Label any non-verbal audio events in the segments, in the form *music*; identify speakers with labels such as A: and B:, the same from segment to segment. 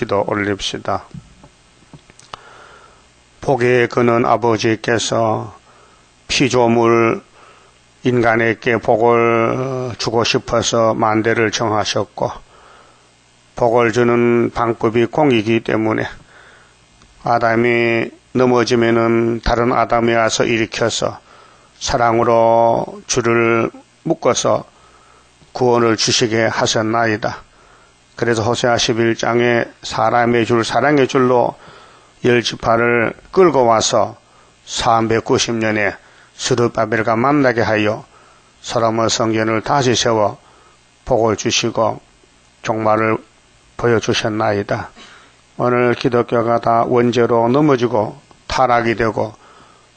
A: 기도 올립시다. 복에 그는 아버지께서 피조물 인간에게 복을 주고 싶어서 만대를 정하셨고 복을 주는 방법이 공이기 때문에 아담이 넘어지면은 다른 아담이 와서 일으켜서 사랑으로 줄을 묶어서 구원을 주시게 하셨나이다. 그래서 호세아 11장에 사람의 줄, 사랑의 줄로 열 지파를 끌고 와서 390년에 스르바벨과 만나게 하여 사람의 성전을 다시 세워 복을 주시고 종말을 보여주셨나이다. 오늘 기독교가 다 원죄로 넘어지고 타락이 되고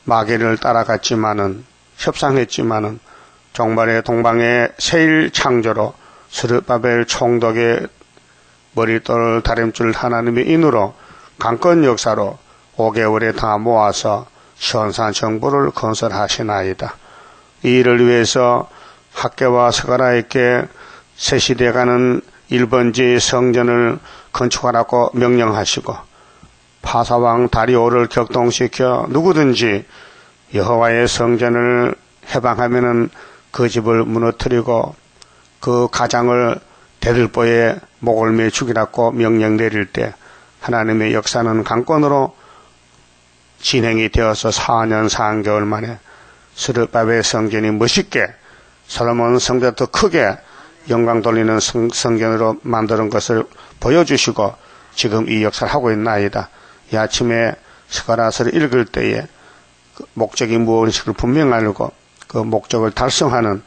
A: 마귀를 따라갔지만은 협상했지만은 종말의 동방의 세일 창조로 스르바벨 총독의 머리돌 다림줄 하나님의 인으로 강권 역사로 5개월에 다 모아서 시원산 정부를 건설하시나이다. 이 일을 위해서 학계와 서가라에게 새 시대 가는 1번지 성전을 건축하라고 명령하시고 파사왕 다리오를 격동시켜 누구든지 여호와의 성전을 해방하면은 그 집을 무너뜨리고 그 가장을 대들보에 목을 매 죽이라고 명령 내릴 때 하나님의 역사는 강권으로 진행이 되어서 4년 4개월 만에 스르바의 성전이 멋있게 솔로몬 성전 더 크게 영광 돌리는 성, 성전으로 만드는 것을 보여주시고 지금 이 역사를 하고 있나이다. 이 아침에 스가랴서를 읽을 때에 그 목적이 무엇인지를 분명 알고 그 목적을 달성하는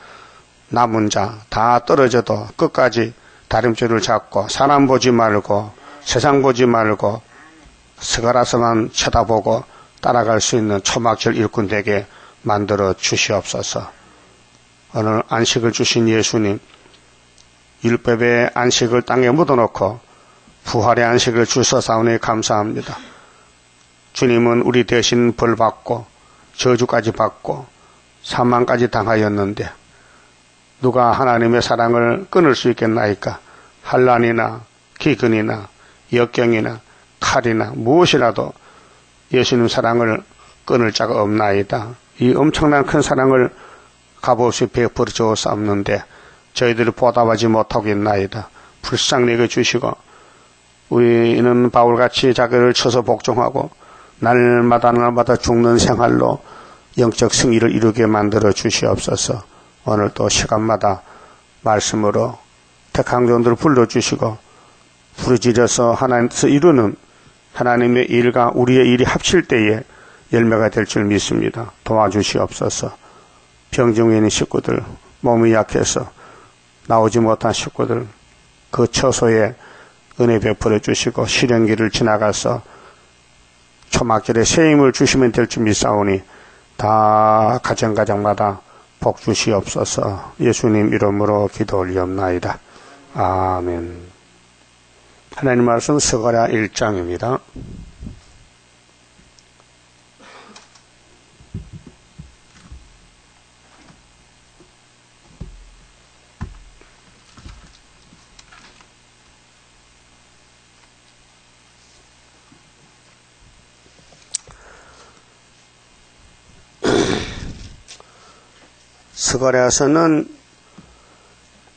A: 남은 자 다 떨어져도 끝까지 다림줄을 잡고 사람 보지 말고 세상 보지 말고 스가랴서만 쳐다보고 따라갈 수 있는 초막절 일꾼 되게 만들어 주시옵소서. 오늘 안식을 주신 예수님, 율법의 안식을 땅에 묻어놓고 부활의 안식을 주셔사오니 감사합니다. 주님은 우리 대신 벌 받고 저주까지 받고 사망까지 당하였는데 누가 하나님의 사랑을 끊을 수 있겠나이까? 한란이나 기근이나 역경이나 칼이나 무엇이라도 예수님 사랑을 끊을 자가 없나이다. 이 엄청난 큰 사랑을 값없이 베풀어 주었사옵는데 저희들이 보답하지 못하고 있나이다. 불쌍히 여겨 주시고 우리는 바울같이 자기를 쳐서 복종하고 날마다 날마다 죽는 생활로 영적 승리를 이루게 만들어 주시옵소서. 오늘 또 시간마다 말씀으로 종들을 불러주시고 부르짖어서 하나님께서 이루는 하나님의 일과 우리의 일이 합칠 때에 열매가 될 줄 믿습니다. 도와주시옵소서. 병증에 있는 식구들, 몸이 약해서 나오지 못한 식구들, 그 처소에 은혜 베풀어 주시고 실현기를 지나가서 초막절에 새 힘을 주시면 될 줄 믿사오니 다 가정가정마다 복 주시옵소서 예수님 이름으로 기도 올리옵나이다. 아멘. 하나님 말씀 서가랴 1장입니다. 스가랴서는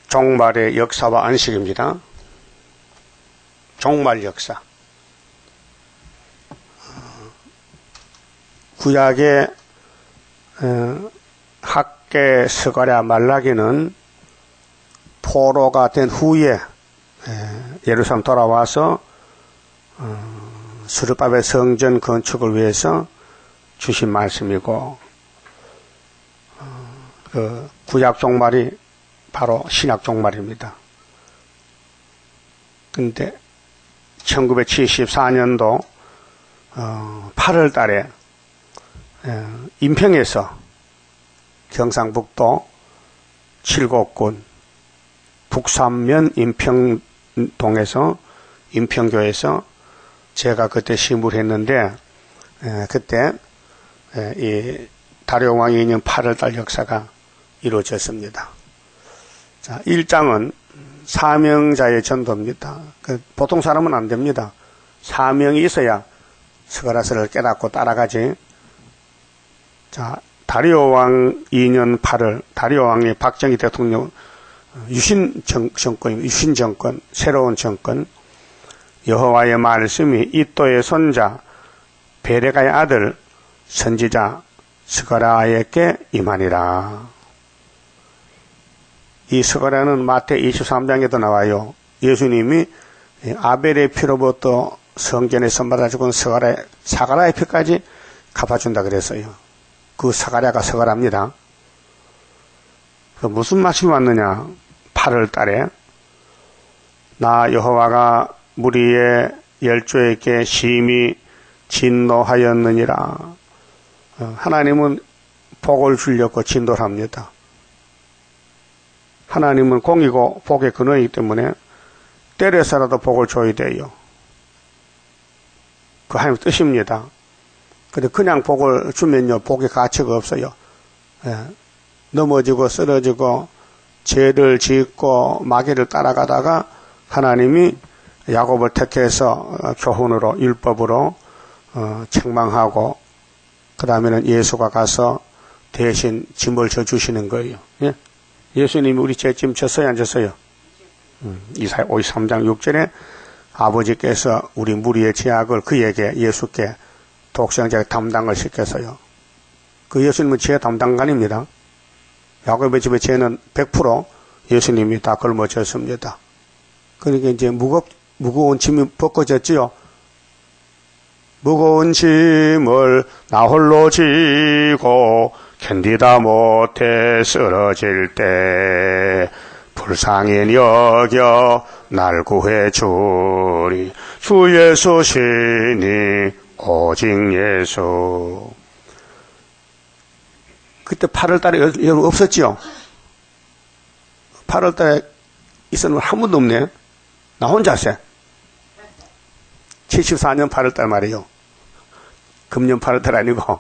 A: 종말의 역사와 안식입니다. 종말 역사. 구약의 어, 학계 스가랴 말라기는 포로가 된 후에 예루살렘 돌아와서 어, 수르밥의 성전 건축을 위해서 주신 말씀이고 그 구약 종말이 바로 신약 종말입니다. 근데 1974년도 어, 8월 달에 어, 인평에서 경상북도 칠곡군 북산면 인평동에서 인평교에서 제가 그때 시물했는데 그때 이 다려왕이 있는 8월달 역사가 이루어졌습니다. 자, 1장은 사명자의 전도입니다. 그 보통 사람은 안 됩니다. 사명이 있어야 스가라스를 깨닫고 따라가지. 자, 다리오 왕 2년 8월, 다리오 왕의 박정희 대통령 유신 정, 권 유신 정권, 새로운 정권, 여호와의 말씀이 잇도의 손자 베레갸의 아들 선지자 스가랴에게 임하니라. 이 스가랴는 마태 23장에도 나와요. 예수님이 아벨의 피로부터 성전에 선받아 죽은 스가랴, 사가랴의 피까지 갚아준다 그랬어요. 그 사가랴가 스가랴입니다. 그 무슨 말씀이 왔느냐? 8월 달에 나 여호와가 무리의 열조에게 심히 진노하였느니라. 어, 하나님은 복을 주려고 진도를 합니다. 하나님은 공이고 복의 근원이기 때문에 때려서라도 복을 줘야 돼요. 그 하나님 뜻입니다. 근데 그냥 복을 주면요, 복의 가치가 없어요. 예. 넘어지고 쓰러지고 죄를 짓고 마귀를 따라가다가 하나님이 야곱을 택해서 교훈으로 율법으로 어, 책망하고 그 다음에는 예수가 가서 대신 짐을 져 주시는 거예요. 예? 예수님이 우리 죄짐 졌어요, 안 졌어요? 음, 이사야 53장 6절에 아버지께서 우리 무리의 죄악을 그에게 예수께 독생자의 담당을 시켰어요. 그 예수님은 죄 담당관입니다. 야곱의 집의 죄는 100% 예수님이 다 걸머졌습니다. 그러니까 이제 무겁, 무거운 짐이 벗겨졌지요. 무거운 짐을 나 홀로 지고 견디다 못해 쓰러질 때 불쌍히 여겨 날 구해 주리 주 예수 신이 오직 예수 그때 8월 달에 여러분 없었지요? 8월 달에 있었는 한 번도 없네. 나 혼자세. 74년 8월 달 말이에요. 금년 8월 달 아니고.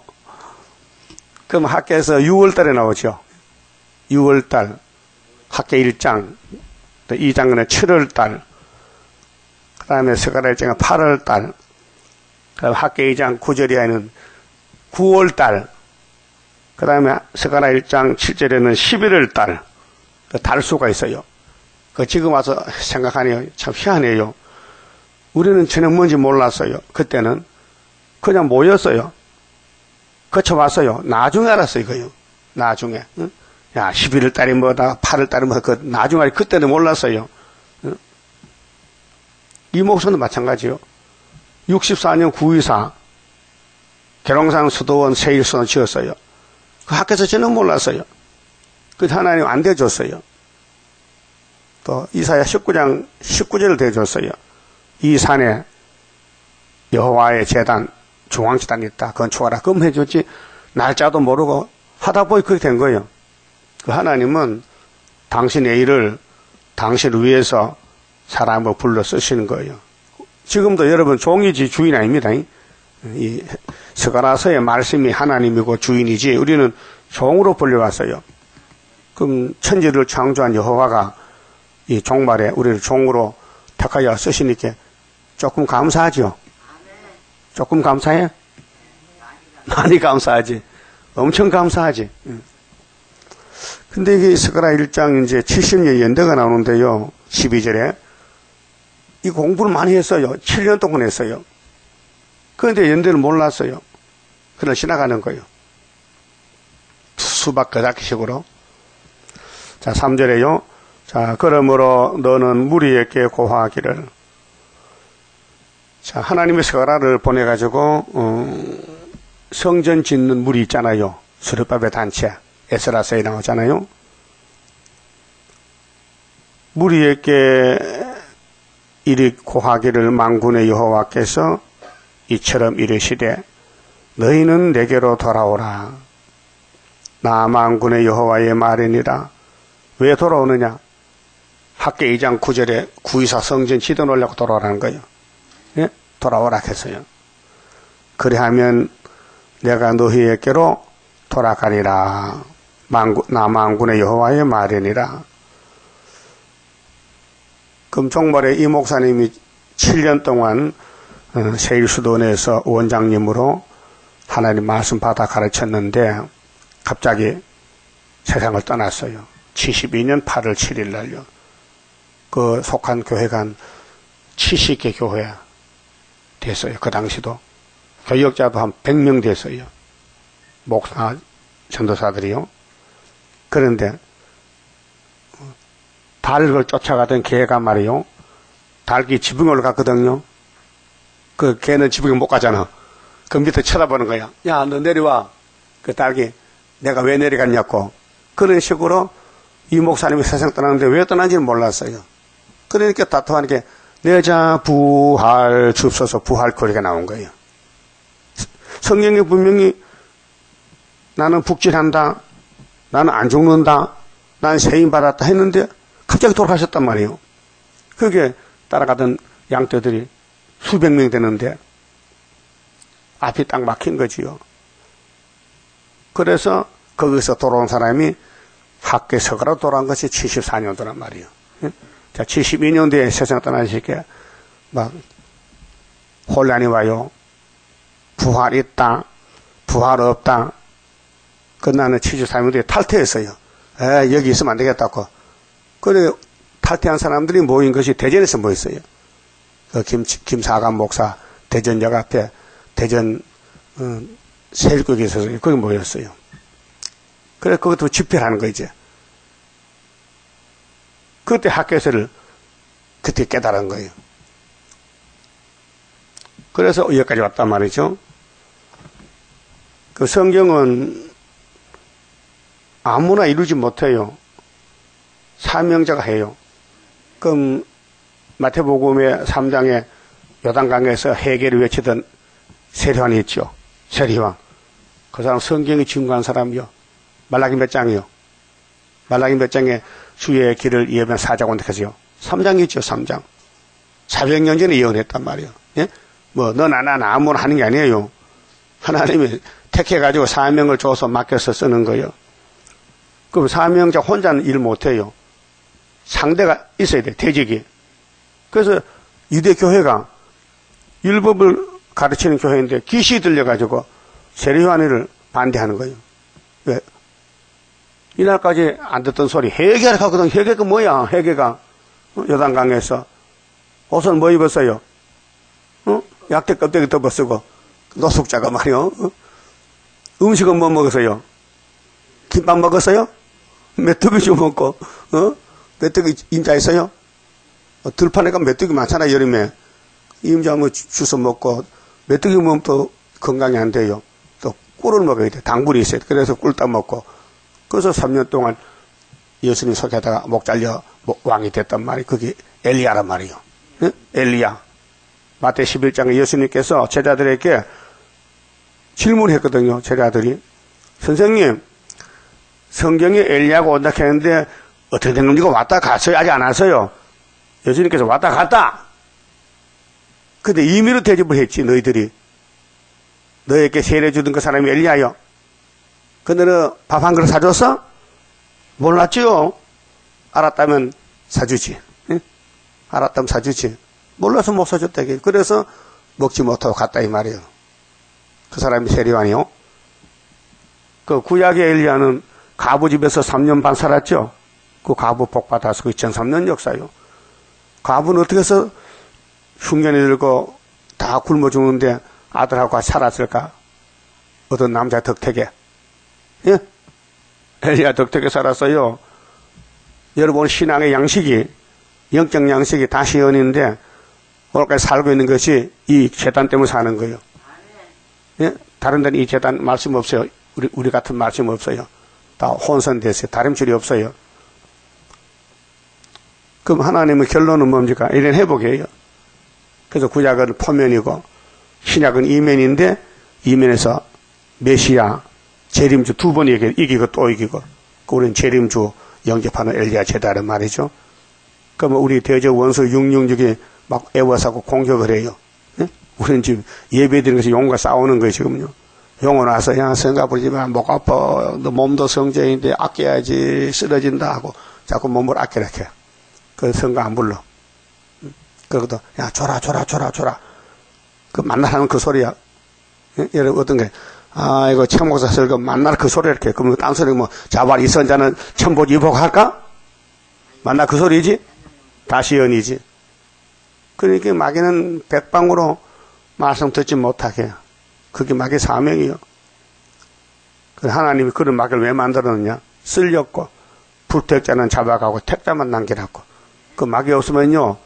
A: 그럼 학교에서 6월 달에 나오죠. 6월 달. 학교 1장. 또 2장은 7월 달. 그 다음에 스가라 1장은 8월 달. 그 다음 학교 2장 9절에는 9월 달. 그 다음에 스가라 1장 7절에는 11월 달, 그 달수가 있어요. 그 지금 와서 생각하네요. 참 희한해요. 우리는 저녁 뭔지 몰랐어요. 그때는 그냥 모였어요. 거쳐왔어요. 나중에 알았어요, 이거요. 나중에. 응? 야, 11월 달이 뭐다, 8월 달이 뭐다, 그 나중에, 그때는 몰랐어요. 응? 이 목소리도 마찬가지요. 64년 924, 계룡산 수도원 세일선을 지었어요. 그 학교에서 저는 몰랐어요. 그 하나님 안 대줬어요. 또 이사야 19장 19절을 대줬어요. 이 산에 여호와의 재단 중앙재단이 있다. 건축하라. 그럼 해줬지. 날짜도 모르고 하다 보니 그렇게 된 거예요. 그 하나님은 당신의 일을 당신을 위해서 사람을 불러 쓰시는 거예요. 지금도 여러분 종이지 주인 아닙니다. 이 스가라서의 말씀이 하나님이고 주인이지 우리는 종으로 불려왔어요. 그럼 천지를 창조한 여호와가 이 종말에 우리를 종으로 택하여 쓰시니까 조금 감사하죠. 조금 감사해? 많이 감사하지. 엄청 감사하지. 근데 이게 스가라 1장 이제 70년 연대가 나오는데요. 12절에 이 공부를 많이 했어요. 7년 동안 했어요. 그런데 연대는 몰랐어요. 그냥 지나가는 거예요. 수박 거닥식으로. 자, 3절에요. 자, 그러므로 너는 무리에게 고하기를. 자, 하나님의 서가라를 보내가지고, 어, 성전 짓는 무리 있잖아요. 수르밥의 단체. 에스라서에 나오잖아요. 무리에게 이리 고하기를 망군의 여호와께서 이처럼 이르시되 너희는 내게로 돌아오라. 나 만군의 여호와의 말이니라. 왜 돌아오느냐? 학계 2장 9절에 구이사 성전 지도 놓으려고 돌아오라는 거예요. 예? 돌아오라 했어요. 그래하면 내가 너희에게로 돌아가리라. 만구, 나 만군의 여호와의 말이니라. 금총벌에 이 목사님이 7년 동안 어, 세일 수도원에서 원장님으로 하나님 말씀 받아 가르쳤는데 갑자기 세상을 떠났어요. 72년 8월 7일 날요. 그 속한 교회가 한 70개 교회 됐어요. 그 당시도. 교역자도 한 100명 됐어요. 목사, 전도사들이요. 그런데 달을 쫓아가던 개가 말이요. 달기 지붕에 올라갔거든요. 그 개는 지붕에 못 가잖아. 그 밑에 쳐다보는 거야. 야, 너 내려와. 그 달기 내가 왜 내려갔냐고. 그런 식으로 이 목사님이 세상 떠나는데 왜 떠난지는 몰랐어요. 그러니까 다투하는 게 내자 부활 줍소서 부활 거리가 나온 거예요. 성경이 분명히 나는 북진한다. 나는 안 죽는다. 난 세임 받았다 했는데 갑자기 돌아가셨단 말이에요. 그게 따라가던 양떼들이 수백 명 되는데 앞이 딱 막힌 거지요. 그래서 거기서 돌아온 사람이 학계 서가로 돌아온 것이 74년도란 말이에요. 예? 자, 72년도에 세상 떠나시게 막 혼란이 와요. 부활 있다. 부활 없다. 끝나는 73년도에 탈퇴했어요. 에, 여기 있으면 안 되겠다고. 그래, 탈퇴한 사람들이 모인 것이 대전에서 모였어요. 그 김, 김사관 목사 대전역 앞에 대전, 어, 세일국에 있어서 거기 모였어요. 그래, 그것도 집회를 하는 거, 이제. 그때 학교에서를 그때 깨달은 거예요. 그래서 여기까지 왔단 말이죠. 그 성경은 아무나 이루지 못해요. 사명자가 해요. 그럼 마태복음의 3장에 요단강에서 해계를 외치던 세리환이 있죠. 세리환. 그 사람 성경이 증거한 사람이요. 말라기 몇 장이요? 말라기 몇 장에 주의 길을 예언한 사자고 택하세요. 3장이 있죠, 3장. 400년 전에 예언했단 말이에요. 예? 뭐, 너, 나, 나, 나 아무나 하는 게 아니에요. 하나님이 택해가지고 사명을 줘서 맡겨서 쓰는 거예요. 그럼 사명자 혼자는 일 못해요. 상대가 있어야 돼, 대직이. 그래서 유대 교회가 율법을 가르치는 교회인데 기시 들려가지고 세례요한이를 반대하는 거예요. 왜? 이날까지 안 듣던 소리 회개를 하거든. 회개가 뭐야? 회개가 어? 요단강에서 옷은 뭐 입었어요? 어? 약대 껍데기 덮어쓰고 노숙자가 말이요. 어? 음식은 뭐 먹었어요? 김밥 먹었어요? 메뚜기 좀 먹고 어? 메뚜기 임자 있어요? 어, 들판에 가면 메뚜기 많잖아 여름에 임자 뭐 주워 먹고 메뚜기 먹으면 또 건강이 안 돼요. 또 꿀을 먹어야 돼. 당분이 있어요. 그래서 꿀 따먹고 그래서 3년 동안 예수님 속에다가 목 잘려 왕이 됐단 말이 그게 엘리야란 말이요. 네? 엘리야. 마태 11장에 예수님께서 제자들에게 질문했거든요. 제자들이. 선생님, 성경에 엘리야가 온다 했는데 어떻게 된 겁니까? 왔다 갔어요? 아직 안 왔어요. 예수님께서 왔다 갔다. 근데 임의로 대접을 했지 너희들이. 너에게 세례 주던 그 사람이 엘리야요. 그들은 밥 한 그릇 사줬어? 몰랐지요. 알았다면 사주지. 응? 알았다면 사주지. 몰라서 못 사줬다. 그래서 먹지 못하고 갔다 이 말이에요. 그 사람이 세리완이요. 그 구약의 엘리야는 가부 집에서 3년 반 살았죠. 그 가부 복 받아서 그 2003년 역사요. 가부는 어떻게 해서 흉년이 들고 다 굶어 죽는데 아들하고 같이 살았을까? 어떤 남자 덕택에. 예? 엘리야 덕택에 살았어요. 여러분 신앙의 양식이 영적 양식이 다시 연인데 오늘까지 살고 있는 것이 이 재단 때문에 사는 거예요. 예? 다른 데는 이 재단 말씀 없어요. 우리, 우리 같은 말씀 없어요. 다 혼선됐어요. 다름줄이 없어요. 그럼 하나님의 결론은 뭡니까? 이런 회복이에요. 그래서 구약은 포면이고 신약은 이면인데 이면에서 메시아 재림주 두 번 이기고 또 이기고 그 우리는 재림주 영접하는 엘리야 제다는 말이죠. 그러면 우리 대저 원수 666이 막 애워사고 공격을 해요. 네? 우리는 지금 예배드리는 것이 용과 싸우는 거예요, 지금요. 용은 와서, 야, 생각 부리지 마. 목 아파. 너 몸도 성제인데 아껴야지. 쓰러진다 하고 자꾸 몸을 아끼라 해. 그 성가 안 불러. 그러거든. 야, 줘라, 줘라, 줘라, 줘라. 그 만나라는 그 소리야. 예? 여러분, 어떤 게, 아, 이거 청목사 설교 만날 그 소리 이렇게. 그러면 딴 소리 뭐, 자발 이선자는 천복 이복할까? 만나 그 소리지? 다시 연이지. 그러니까 마귀는 백방으로 말씀 듣지 못하게. 그게 마귀 사명이요. 하나님이 그런 마귀를 왜 만들었느냐? 쓸렸고, 불택자는 잡아가고 택자만 남겨놨고. 그 마귀 없으면요,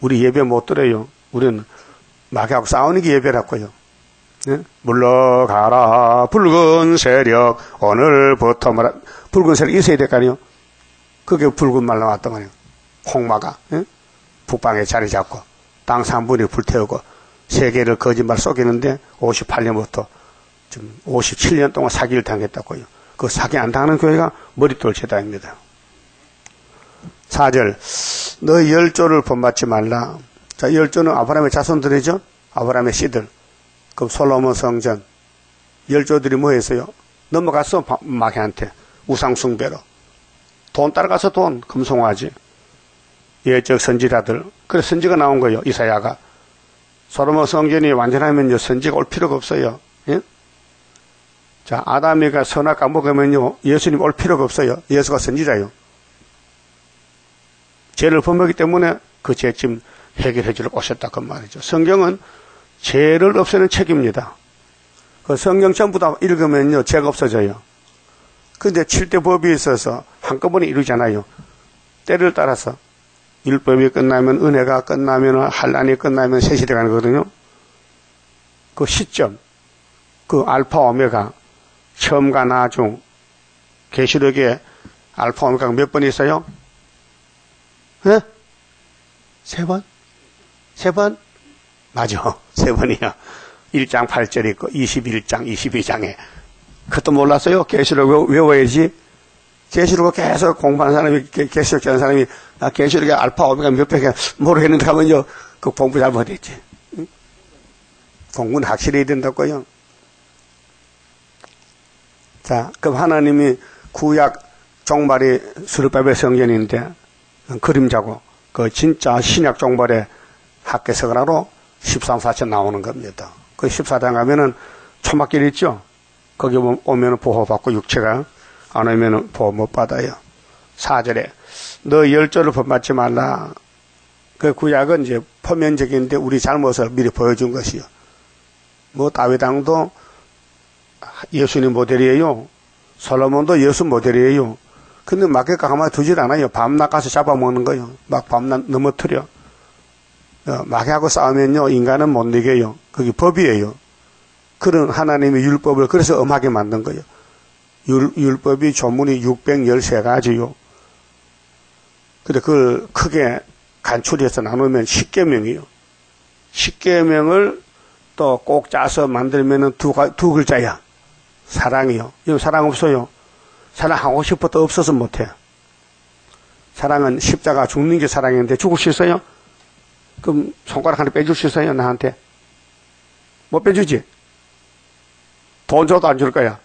A: 우리 예배 못 들어요. 우리는 마귀하고 싸우는 게 예배라고요. 네? 물러가라 붉은 세력 오늘부터 뭐라 붉은 세력 있어야 될 거 아니에요. 그게 붉은 말 나왔던 거예요. 홍마가 네? 북방에 자리 잡고 땅 3분이 불태우고 세계를 거짓말 속이는데 58년부터 지금 57년 동안 사기를 당했다고요. 그 사기 안 당하는 교회가 머릿돌 재단입니다. 4절 너 열조를 본받지 말라. 자 열조는 아브라함의 자손들이죠. 아브라함의 씨들. 그럼 솔로몬 성전 열조들이 뭐 했어요? 넘어갔어 마귀한테 우상숭배로. 돈 따라가서 돈 금송아지. 예적 선지자들. 그래 선지가 나온 거예요 이사야가. 솔로몬 성전이 완전하면요 선지가 올 필요가 없어요. 예? 자 아담이가 선악 까먹으면요 예수님 올 필요가 없어요. 예수가 선지자요. 죄를 범하기 때문에 그 죄짐 해결해 주러 오셨다 그 말이죠. 성경은 죄를 없애는 책입니다. 그 성경 전부 다 읽으면요, 죄가 없어져요. 근데 7대 법이 있어서 한꺼번에 이루잖아요. 때를 따라서. 율법이 끝나면, 은혜가 끝나면, 한란이 끝나면 세시대 가 거든요. 그 시점, 그 알파 오메가, 처음과 나중, 계시록에 알파 오메가가 몇 번 있어요? 네? 세 번? 세 번? 맞아. *laughs* 세 번이야. 1장 8절 있고 21장 22장에 그것도 몰랐어요. 계시록 외워야지. 계시록을 계속 공부하는 사람이 계시록 전는 사람이 아, 계시록의 알파 오메가 몇 백에 모르겠는데 하면요. 그 공부 잘 못했지. 응? 공부는 확실히 해야 된다고요. 자, 그럼 하나님이 구약 종말이 수르바벨 성전인데 그림자고 그 진짜 신약 종말의 학계석으로 13, 4천 나오는 겁니다. 그 14장 가면은 초막길 있죠? 거기 오면 보호받고 육체가 안 오면 보호 못 받아요. 4절에 너 열조를 본받지 말라. 그 구약은 이제 표면적인데 우리 잘못을 미리 보여준 것이요. 뭐 다윗왕도 예수님 모델이에요. 솔로몬도 예수 모델이에요. 근데 마귀가 가만히 두질 않아요. 밤낮 가서 잡아먹는 거예요. 막 밤낮 넘어뜨려. 어, 마귀하고 싸우면요, 인간은 못 이겨요. 그게 법이에요. 그런 하나님의 율법을 그래서 엄하게 만든 거예요. 율, 율법이 조문이 613가지요. 근데 그걸 크게 간추려서 나누면 10계명이요. 10계명을 또 꼭 짜서 만들면은 두, 두 글자야. 사랑이요. 이거 사랑 없어요. 사랑하고 싶어도 없어서 못해. 사랑은 십자가 죽는 게 사랑인데 죽을 수 있어요? 그럼 손가락 하나 빼줄 수 있어요, 나한테? 못 빼주지? 돈 줘도 안 줄 거야.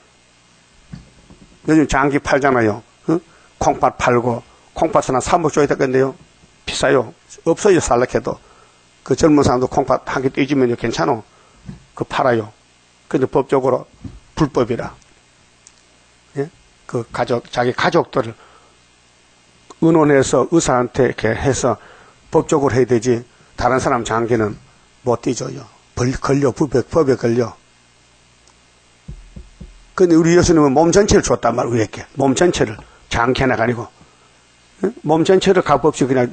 A: 요즘 장기 팔잖아요. 어? 콩팥 팔고, 콩팥은 한 3억 줘야 되겠네요. 비싸요. 없어요, 살락해도. 그 젊은 사람도 콩팥 한개 떼주면 괜찮아. 그 팔아요. 근데 법적으로 불법이라. 예? 그 가족, 자기 가족들을 의논해서 의사한테 이렇게 해서 법적으로 해야 되지. 다른 사람 장기는 못 뛰줘요. 벌, 걸려, 법에, 법에 걸려. 근데 우리 예수님은 몸 전체를 줬단 말이에요, 이렇게. 몸 전체를. 장기 하나가 아니고. 몸 전체를 값 없이 그냥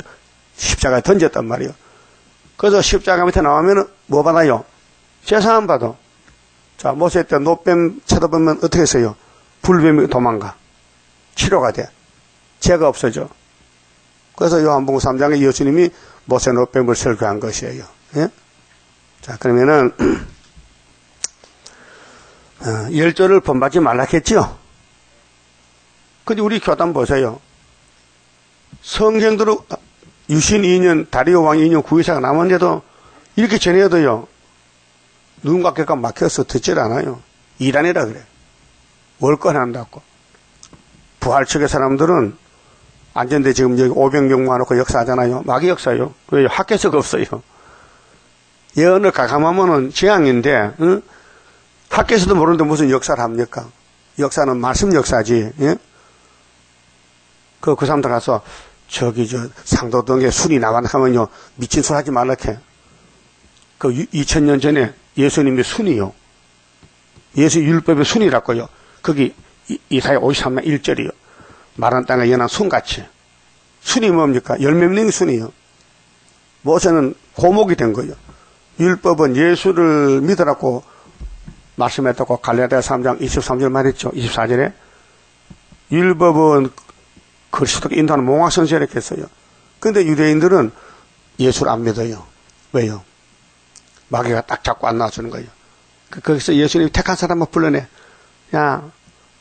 A: 십자가에 던졌단 말이에요. 그래서 십자가 밑에 나오면 뭐 받아요? 재산 받아. 자, 모세 때 노뱀 쳐다보면 어떻게 했어요? 불뱀이 도망가. 치료가 돼. 죄가 없어져. 그래서 요한복음 3장에 예수님이 모세 노뱀을 설교한 것이에요. 예? 자, 그러면은, *clears throat* 어, 열조를 본받지 말라 했지요? 근데 우리 교단 보세요. 성경대로 유신 2년, 다리오 왕 2년 구의사가 남았는데도 이렇게 전해도요, 누군가 께가 막혀서 듣질 않아요. 이란이라 그래. 월권 한다고. 부활 측의 사람들은 안전대 지금 여기 500명 모아놓고 역사하잖아요. 마귀 역사요. 왜 학교에서가 없어요. 예언을 가감하면은 재앙인데, 응? 학교에서도 모르는데 무슨 역사를 합니까? 역사는 말씀 역사지, 예? 그, 그 사람들 가서, 저기, 저, 상도동에 순이 나간다 하면요, 미친 소리 하지 말라케. 그, 2000년 전에 예수님이 순이요. 예수 율법의 순이라고요. 거기, 이사야 53장 1절이요. 마른 땅에 연한 순같이. 순이 뭡니까? 열매명이 순이요. 모세는 고목이 된 거예요. 율법은 예수를 믿으라고 말씀했다고 갈라디아 3장 23절 말했죠. 24절에 율법은 그리스도가 인도하는 몽화선지라 했어요. 근데 유대인들은 예수를 안 믿어요. 왜요? 마귀가 딱 잡고 안 놔주는 거예요. 그, 거기서 예수님이 택한 사람을 불러내. 야,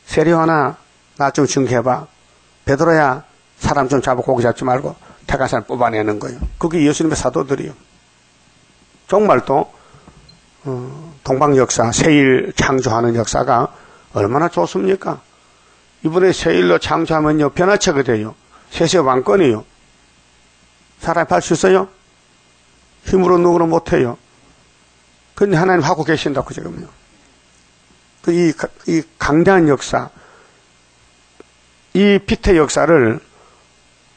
A: 세리와나 나 좀 증개해봐. 베드로야 사람 좀 잡고 고기 잡지 말고 택한 사람 뽑아내는 거예요. 그게 예수님의 사도들이요. 정말 또 어, 동방 역사, 세일 창조하는 역사가 얼마나 좋습니까? 이번에 세일로 창조하면요 변화체가 돼요. 세세 왕권이요. 사람이 할수 있어요? 힘으로 누구로 못해요. 근데 하나님 하고 계신다고 지금요. 그 이, 이 강대한 역사, 이 피태 역사를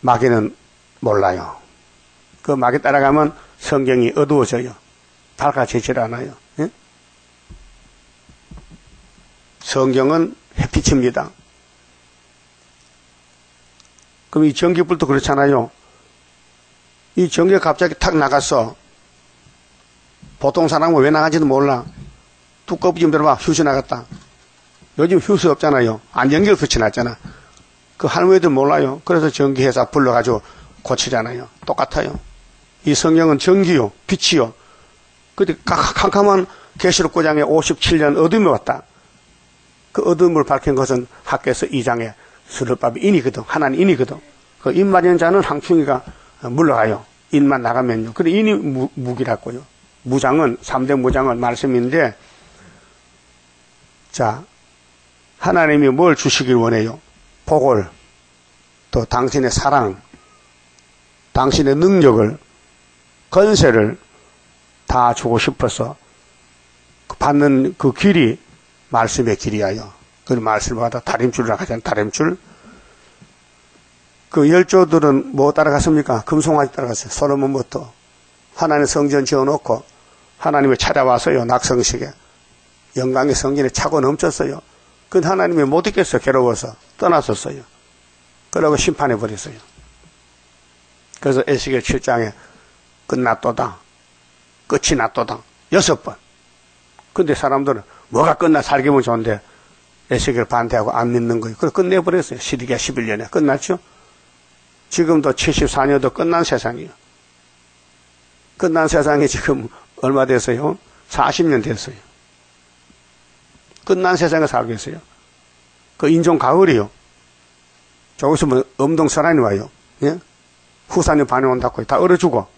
A: 마귀는 몰라요. 그 마귀 따라가면 성경이 어두워져요. 밝아지질 않아요. 예? 성경은 햇빛입니다. 그럼 이 전기불도 그렇잖아요. 이 전기가 갑자기 탁 나갔어. 보통 사람은 왜 나가지도 몰라. 두꺼비 좀 들어봐. 휴지 나갔다. 요즘 휴지 없잖아요. 안 연결 붙여놨잖아. 그 할머니들 몰라요. 그래서 전기회사 불러가지고 고치잖아요. 똑같아요. 이 성경은 전기요, 빛이요. 그때 캄캄한 계시록 고장에 57년 어둠이 왔다. 그 어둠을 밝힌 것은 학교에서 2장에 스르밥이 인이거든. 하나님 인이거든. 그 인마련 자는 항충이가 물러가요. 인만 나가면요. 그래 인이 무, 무기라고요. 무장은 3대 무장은 말씀인데 자 하나님이 뭘 주시길 원해요? 복을 또 당신의 사랑 당신의 능력을 건세를 다 주고 싶어서 그 받는 그 길이 말씀의 길이하여 그 말씀을 받아 다림줄을 하잖아요. 다림줄. 그 열조들은 뭐 따라갔습니까? 금송아지 따라갔어요. 솔로몬부터 하나님 성전 지어놓고 하나님을 찾아와서요. 낙성식에 영광의 성전에 차고 넘쳤어요. 그 하나님이 못 있겠어요. 괴로워서 떠났었어요. 그러고 심판해 버렸어요. 그래서 에스겔 7장에 끝났도다. 끝이 났도다. 여섯 번. 근데 사람들은 뭐가 끝나 살기면 좋은데 에스겔 반대하고 안 믿는 거예요. 그래서 끝내버렸어요. 시리기야 11년에 끝났죠. 지금도 74년도 끝난 세상이에요. 끝난 세상이 지금 얼마 됐어요? 40년 됐어요. 끝난 세상에 살고 있어요. 그 인종 가을이요. 저기서 뭐 엄동설한이 와요. 예? 후산이 반에 온다고 다 얼어 죽어.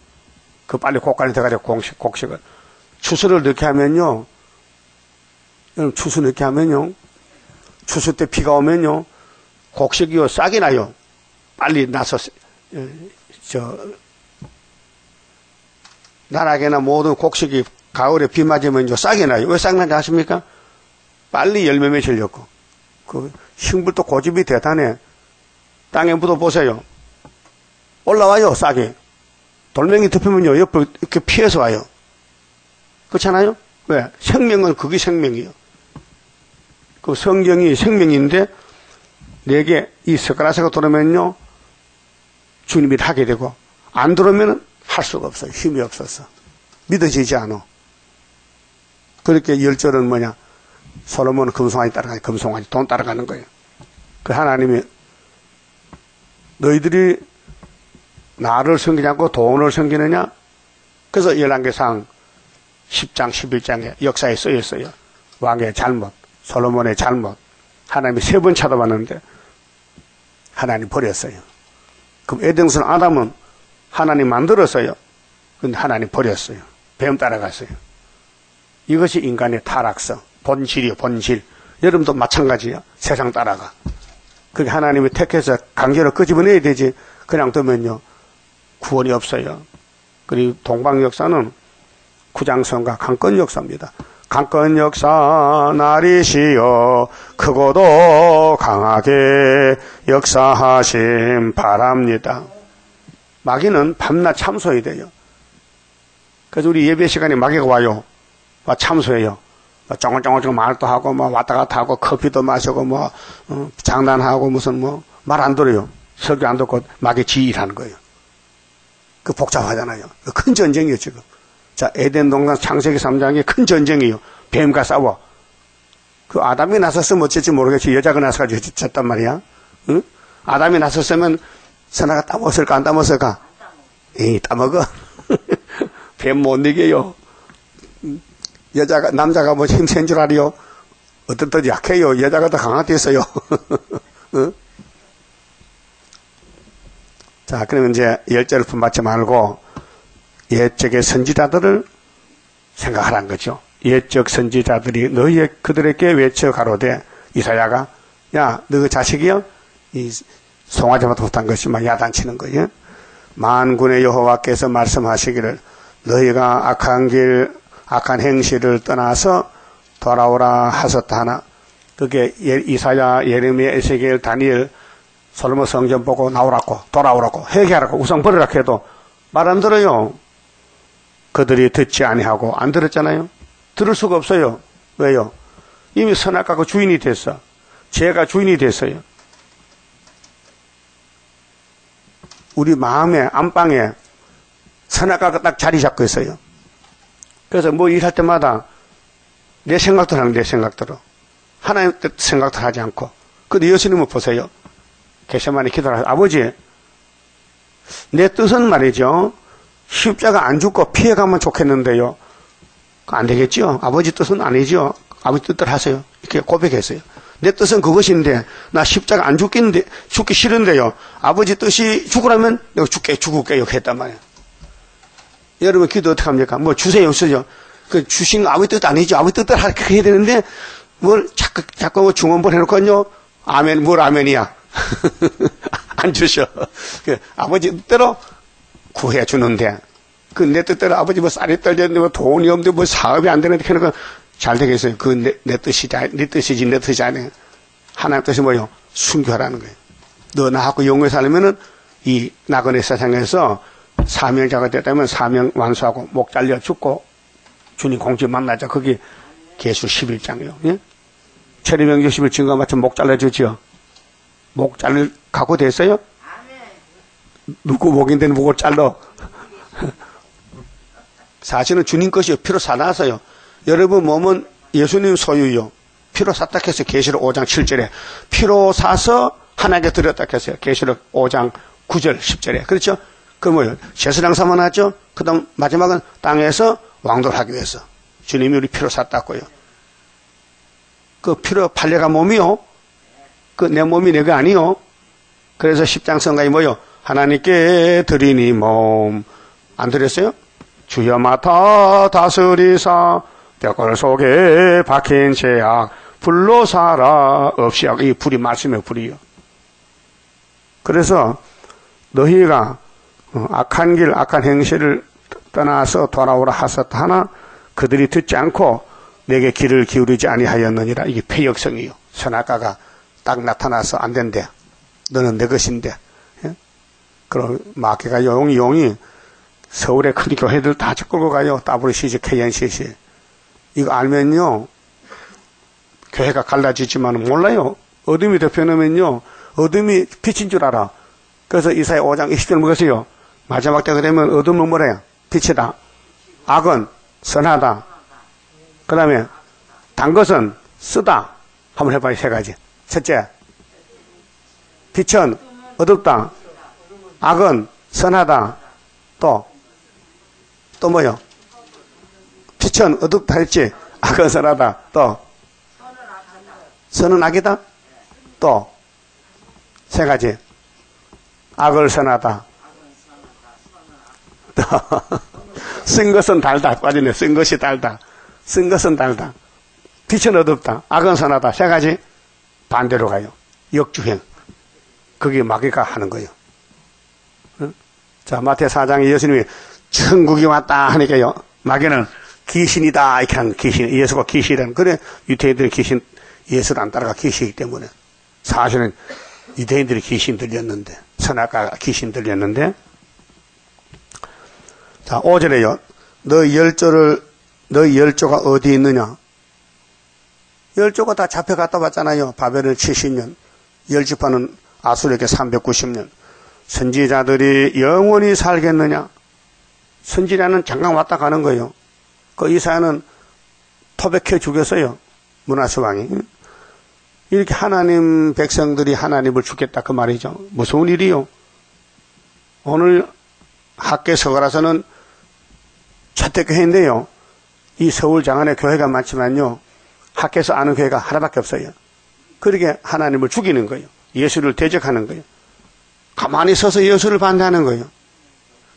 A: 그 빨리 곡간에 들어가야 공식, 곡식을. 추수를 늦게 하면요. 여러분, 추수 늦게 하면요. 추수 때 비가 오면요. 곡식이요. 싹이 나요. 빨리 나서, 어, 저, 나락에나 모든 곡식이 가을에 비 맞으면 요. 싹이 나요. 왜 싹 나지 아십니까? 빨리 열매 맺으려고. 그, 싱불도 고집이 대단해. 땅에 묻어 보세요. 올라와요, 싹이. 돌멩이 덮으면요, 옆으로 이렇게 피해서 와요. 그렇잖아요? 왜? 생명은 그게 생명이요. 그 성경이 생명인데, 내게 이 숟가락새가 들어오면요, 주님이 하게 되고, 안 들어오면 할 수가 없어요. 힘이 없어서. 믿어지지 않아. 그렇게 열절은 뭐냐? 솔로몬은 금송아지 따라가니 금송아지 돈 따라가는 거예요. 그 하나님이 너희들이 나를 섬기지 않고 돈을 섬기느냐? 그래서 열왕기상 10장, 11장에 역사에 쓰여 있어요. 왕의 잘못, 솔로몬의 잘못. 하나님이 세 번 찾아봤는데 하나님 버렸어요. 그럼 에덴성 아담은 하나님 만들었어요. 근데 하나님 버렸어요. 뱀 따라갔어요. 이것이 인간의 타락성, 본질이요, 본질. 여러분도 마찬가지예요. 세상 따라가. 그게 하나님이 택해서 강제로 끄집어내야 되지. 그냥 두면요. 구원이 없어요. 그리고 동방 역사는 구장성과 강권 역사입니다. 강권 역사 나리시여 크고도 강하게 역사하심 바랍니다. 마귀는 밤낮 참소해야 돼요. 그래서 우리 예배 시간에 마귀가 와요. 와 참소해요. 쫑글쫑글쫑글 말도 하고 뭐 왔다 갔다 하고 커피도 마시고 뭐 어, 장난하고 무슨 뭐 말 안 들어요. 설교 안 듣고 마귀 지휘하는 거예요. 그 복잡하잖아요. 그큰 전쟁이에요 지금. 자 에덴 동산 창세기 3장이 큰 전쟁이에요. 뱀과 싸워. 그 아담이 나섰으면 어쩔지 모르겠지 여자가 나서가지고 졌단 말이야. 응? 아담이 나섰으면 선아가 따먹었을까 안 따먹었을까? 에이 따먹어. *laughs* 뱀 못 이겨요. 여자가 남자가 뭐 힘센 줄 알아요? 어떤 때 약해요. 여자가 더 강화됐어요. *laughs* 어? 자, 그러면 이제 열절을 품받지 말고 옛적의 선지자들을 생각하라는 거죠. 옛적 선지자들이 너희 그들에게 외쳐 가로되 이사야가 야, 너 그 자식이요? 이 송아지마다 못한 것이 막 야단치는 거예요. 만군의 여호와께서 말씀하시기를 너희가 악한 길 악한 행실을 떠나서 돌아오라 하셨다 하나 그게 예, 이사야, 예레미야, 에세겔, 다니엘, 솔로몬 성전 보고 나오라고 돌아오라고 회개하라고 우선 버리라 해도 말 안 들어요. 그들이 듣지 아니하고 안 들었잖아요. 들을 수가 없어요. 왜요? 이미 선악과가 주인이 됐어. 죄가 주인이 됐어요. 우리 마음의 안방에 선악과가 딱 자리 잡고 있어요. 그래서 뭐 일할 때마다 내 생각대로 하는 내 생각대로. 하나님 뜻 생각도 하지 않고. 근데 예수님은 보세요. 개세만이 기도를. 아버지, 내 뜻은 말이죠. 십자가 안 죽고 피해가면 좋겠는데요. 안 되겠죠? 아버지 뜻은 아니죠? 아버지 뜻대로 하세요. 이렇게 고백했어요. 내 뜻은 그것인데, 나 십자가 안 죽겠는데, 죽기 싫은데요. 아버지 뜻이 죽으라면 내가 죽게, 죽을게요. 했단 말이에요. 여러분 기도 어떻게 합니까? 뭐 주세요, 쓰죠. 그 주신 아버지 뜻 아니죠. 아버지 뜻대로 해야 되는데 뭘 자꾸 자꾸 뭐 중원본 해놓고요. 아멘, 뭘 아멘이야. *laughs* 안 주셔. 그 아버지 뜻대로 구해 주는데 그내 뜻대로 아버지 뭐 쌀이 떨렸는데 뭐 돈이 없는데 뭐 사업이 안 되는데 그러니까 잘 되겠어요. 그 내 내 뜻이지, 내 뜻이지 내 뜻이 아니에요. 하나님 뜻이 뭐요? 순교하라는 거예요. 너 나하고 영원히 살면은 이 나그네 세상에서 사명자가 됐다면 사명 완수하고 목 잘려 죽고 주님 공지 만나자. 그게 계수 11장이요. 예? 체리명조 11 증거 맞춰 목 잘라주죠. 목 잘릴 각오 됐어요? 누구 목인데 목을 잘라. *laughs* 사실은 주님 것이요. 피로 사나서요. 여러분 몸은 예수님 소유요. 피로 샀다 해서 계시록 5장 7절에 피로 사서 하나님께 드렸다 했어요. 계시록 5장 9절 10절에. 그렇죠? 그 뭐예요? 제사장 삼아놨죠? 그 다음 마지막은 땅에서 왕도를 하기 위해서. 주님이 우리 피로 샀다고요. 그 피로 팔려가 몸이요. 그 내 몸이 내가 아니요. 그래서 십장성가이 뭐요? 하나님께 드리니 몸. 안 드렸어요? 주여 맡아 다스리사 벽걸 속에 박힌 죄악 불로 살아 없이 이 불이 말씀의 불이요. 그래서 너희가 어, 악한 길, 악한 행실을 떠나서 돌아오라 하셨다 하나 그들이 듣지 않고 내게 길을 기울이지 아니하였느니라. 이게 폐역성이요. 선악가가 딱 나타나서 안 된대. 너는 내 것인데. 예? 그럼 마귀가 용이 용이 서울의 큰 교회들 다 끌고 가요. WCC, KNCC. 이거 알면요. 교회가 갈라지지만 몰라요. 어둠이 덮여놓으면요. 어둠이 빛인 줄 알아. 그래서 이사의 5장 20절 뭐겠어요? 마지막 때가 되면 어둠은 뭐래요? 빛이다. 악은 선하다. 그 다음에 단 것은 쓰다. 한번 해봐요. 세 가지. 첫째, 빛은 어둡다. 악은 선하다. 또, 또 뭐요? 빛은 어둡다 했지. 악은 선하다. 또, 선은 악이다. 또, 세 가지. 악을 선하다. *laughs* 쓴 것은 달다. 빠지네. 쓴 것이 달다. 쓴 것은 달다. 빛은 어둡다. 악은 선하다. 세 가지 반대로 가요. 역주행. 그게 마귀가 하는 거예요. 자, 마태 4장에 예수님이 천국이 왔다 하니까요. 마귀는 귀신이다 이렇게 한 귀신 예수가 귀신이라는 그래 유대인들이 귀신 예수를 안 따라가 귀신이기 때문에 사실은 유대인들이 귀신 들렸는데 선악가가 귀신 들렸는데 자 5절에요 너 열조를 너 열조가 어디 있느냐 열조가 다 잡혀갔다 왔잖아요 바벨을 70년 열지파는 아수르에게 390년 선지자들이 영원히 살겠느냐 선지자는 잠깐 왔다 가는 거예요 그 이사야는 토백해 죽였어요. 문하스 왕이. 이렇게 하나님 백성들이 하나님을 죽겠다 그 말이죠. 무서운 일이요. 오늘 학계 서가라서는 첫대교회인데요. 이 서울 장안에 교회가 많지만요. 학계에서 아는 교회가 하나밖에 없어요. 그렇게 하나님을 죽이는 거예요. 예수를 대적하는 거예요. 가만히 서서 예수를 반대하는 거예요.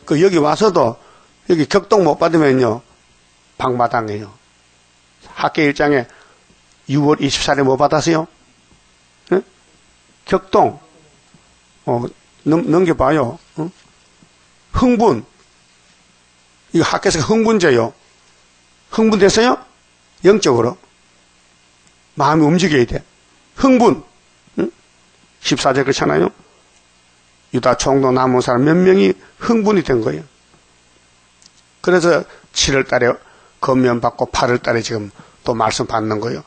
A: 그 여기 와서도 여기 격동 못 받으면요. 방마당이에요. 학계 일장에 6월 24일에 뭐 받았어요? 네? 격동. 어, 넘, 넘겨봐요. 어? 흥분. 이거 학교에서 흥분제요. 흥분됐어요? 영적으로. 마음이 움직여야 돼. 흥분. 응? 14절 그렇잖아요? 유다 총독 남은 사람 몇 명이 흥분이 된 거예요. 그래서 7월 달에 건면 받고 8월 달에 지금 또 말씀 받는 거예요.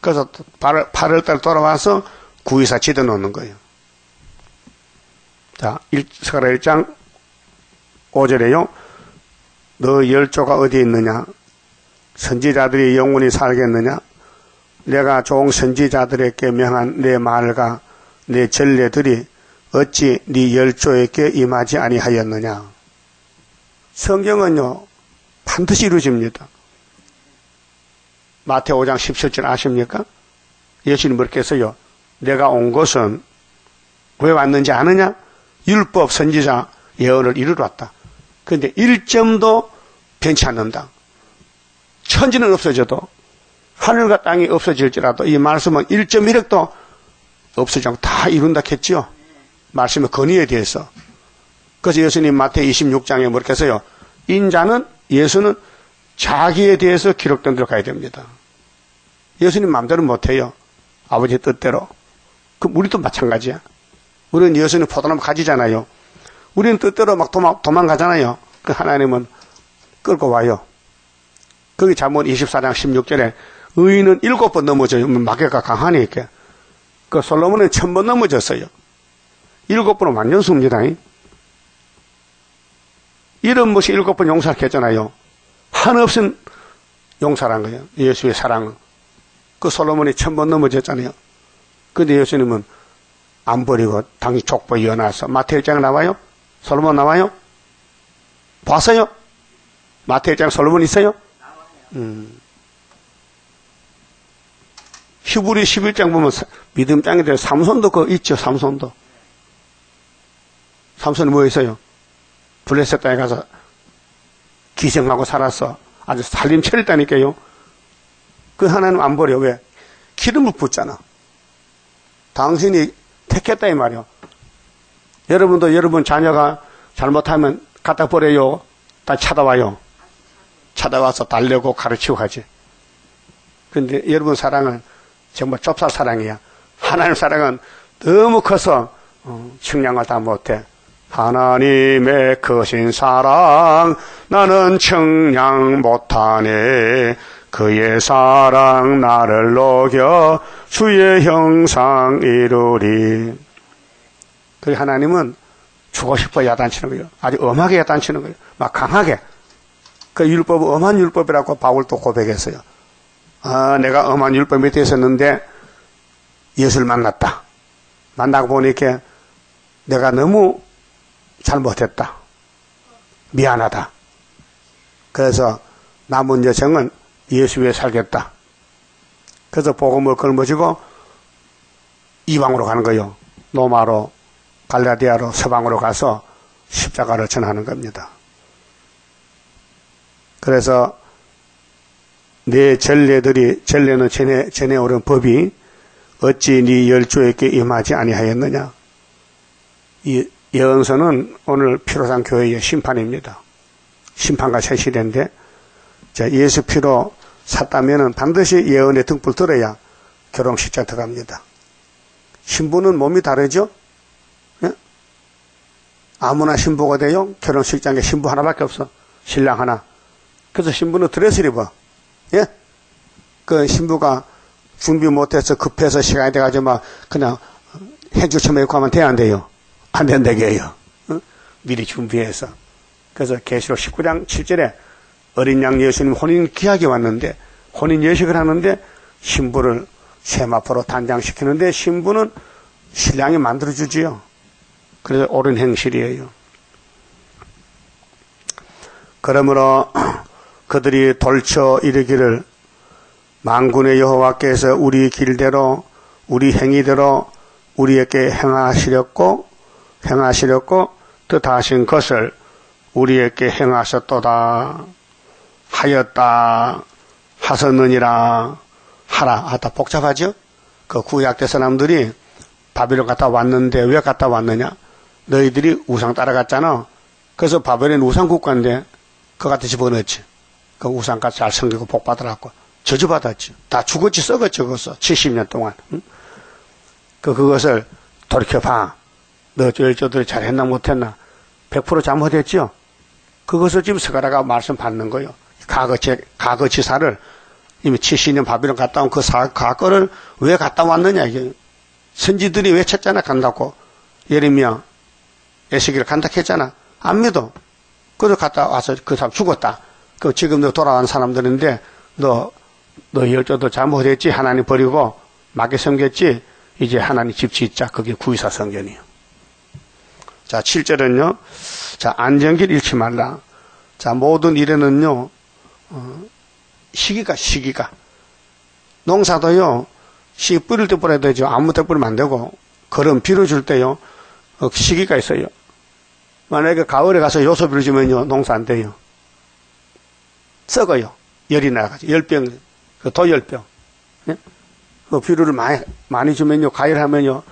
A: 그래서 8월, 8월 달 돌아와서 구의사 지도 놓는 거예요. 자, 서가라 1장 5절에요. 너 열조가 어디에 있느냐? 선지자들이 영원히 살겠느냐? 내가 종 선지자들에게 명한 내 말과 내 전례들이 어찌 네 열조에게 임하지 아니하였느냐? 성경은요 반드시 이루어집니다. 마태 5장 17절 아십니까? 예수님 그렇게 했어요. 내가 온 것은 왜 왔는지 아느냐? 율법 선지자 예언을 이루러 왔다. 그런데 1점도 변치 않는다. 천지는 없어져도 하늘과 땅이 없어질지라도 이 말씀은 1.1억도 없어지 않고 다 이룬다 했지요. 말씀의 건의에 대해서. 그래서 예수님 마태 26장에 뭐렇게 했어요? 인자는 예수는 자기에 대해서 기록된 대로 가야 됩니다. 예수님 마음대로 못해요. 아버지 뜻대로. 그 우리도 마찬가지야. 우리는 예수님 포도나무 가지잖아요. 우리는 뜻대로 막 도망, 도망가잖아요. 그 하나님은 끌고 와요. 거기 잠언 24장 16절에 의인은 일곱 번 넘어져요. 마귀가 강하니까. 그 솔로몬은 천 번 넘어졌어요. 일곱 번은 완전 습니다. 이런 것이 일곱 번 용서를 했잖아요. 한없은 용서란 거예요. 예수의 사랑은. 그 솔로몬이 천 번 넘어졌잖아요. 근데 예수님은 안 버리고 당시 족보 이어나서 마태 1장에 나와요? 솔로몬 나와요? 봤어요? 마태 1장 솔로몬 있어요? 음. 히브리 11장 보면 믿음 땅에 대해 삼손도 그 있죠, 삼손도. 삼손이 뭐 있어요? 블레셋 땅에 가서 기생하고 살았어. 아주 살림 차렸다니까요. 그 하나님 안 버려. 왜? 기름을 붓잖아. 당신이 택했다 이 말이야. 여러분도 여러분 자녀가 잘못하면 갖다 버려요. 다 찾아와요. 찾아와서 달래고 가르치고 하지. 근데 여러분 사랑은 정말 좁쌀 사랑이야. 하나님 사랑은 너무 커서 어, 측량을 다 못해. 하나님의 크신 사랑 나는 측량 못하네. 그의 사랑 나를 녹여 주의 형상 이루리. 그 하나님은 주고 싶어 야단치는 거예요. 아주 엄하게 야단치는 거예요. 막 강하게. 그 율법, 엄한 율법이라고 바울도 고백했어요. 아, 내가 엄한 율법 밑에 있었는데 예수를 만났다. 만나고 보니까 내가 너무 잘못했다. 미안하다. 그래서 남은 여정은 예수 위에 살겠다. 그래서 복음을 걸머지고 이방으로 가는 거예요. 노마로, 갈라디아로, 서방으로 가서 십자가를 전하는 겁니다. 그래서 내 전례들이 전례는 전에 전에 오른 법이 어찌 네 열조에게 임하지 아니하였느냐? 이 예언서는 오늘 피로상 교회의 심판입니다. 심판과 세시대인데 자, 예수 피로 샀다면은 반드시 예언의 등불 들어야 결혼식장 들어갑니다. 신부는 몸이 다르죠? 예? 아무나 신부가 돼요? 결혼식장에 신부 하나밖에 없어. 신랑 하나. 그래서 신부는 드레스를 입어. 예? 그 신부가 준비 못해서 급해서 시간이 돼가지고 막 그냥 해주처럼 입고 하면 돼, 안 돼요? 안 된다게 해요. 어? 미리 준비해서. 그래서 계시록 19장 7절에 어린 양 예수님 혼인 기약이 왔는데 혼인 예식을 하는데 신부를 세마포로 단장시키는데 신부는 신랑이 만들어주지요. 그래서 옳은 행실이에요. 그러므로 그들이 돌쳐 이르기를 만군의 여호와께서 우리 길대로 우리 행위대로 우리에게 행하시렸고 행하시렸고 뜻하신 것을 우리에게 행하셨도다 하였다 하셨느니라 하라 하다 복잡하죠? 그 구약대 사람들이 바벨론 갔다 왔는데 왜 갔다 왔느냐? 너희들이 우상 따라갔잖아. 그래서 바벨론 우상 국가인데 그거 갖다 집어넣었지. 그 우상가 잘 섬기고 복 받으라고. 저주받았지. 다 죽었지, 썩었지, 그것서 70년 동안. 응? 그, 그것을 돌이켜봐. 너 저들이 잘했나 못했나. 100% 잘못했죠? 그것을 지금 스가라가 말씀 받는 거예요. 과거, 제, 과거 지사를 이미 70년 바비론 갔다 온 그 과거를 왜 갔다 왔느냐, 이게. 선지들이 외쳤잖아, 간다고. 예레미야, 에스기를 간다 했잖아. 안 믿어. 그래서 갔다 와서 그 사람 죽었다. 그 지금 도 돌아온 사람들인데 너, 너 열조도 잘못했지. 하나님 버리고 마귀 섬겼지. 이제 하나님 집 짓자. 그게 구이사 성전이에요. 자, 7절은요. 자, 안전길 잃지 말라. 자, 모든 일에는요. 어, 시기가 시기가. 농사도요. 씨 뿌릴 때 뿌려야 되죠. 아무 때 뿌리면 안 되고. 걸음 비료 줄 때요. 어, 시기가 있어요. 만약에 가을에 가서 요소비를 주면요. 농사 안 돼요. 썩어요. 열이 나가지고. 열병, 그 도열병. 예? 그 비료를 많이, 많이 주면요. 가열하면요.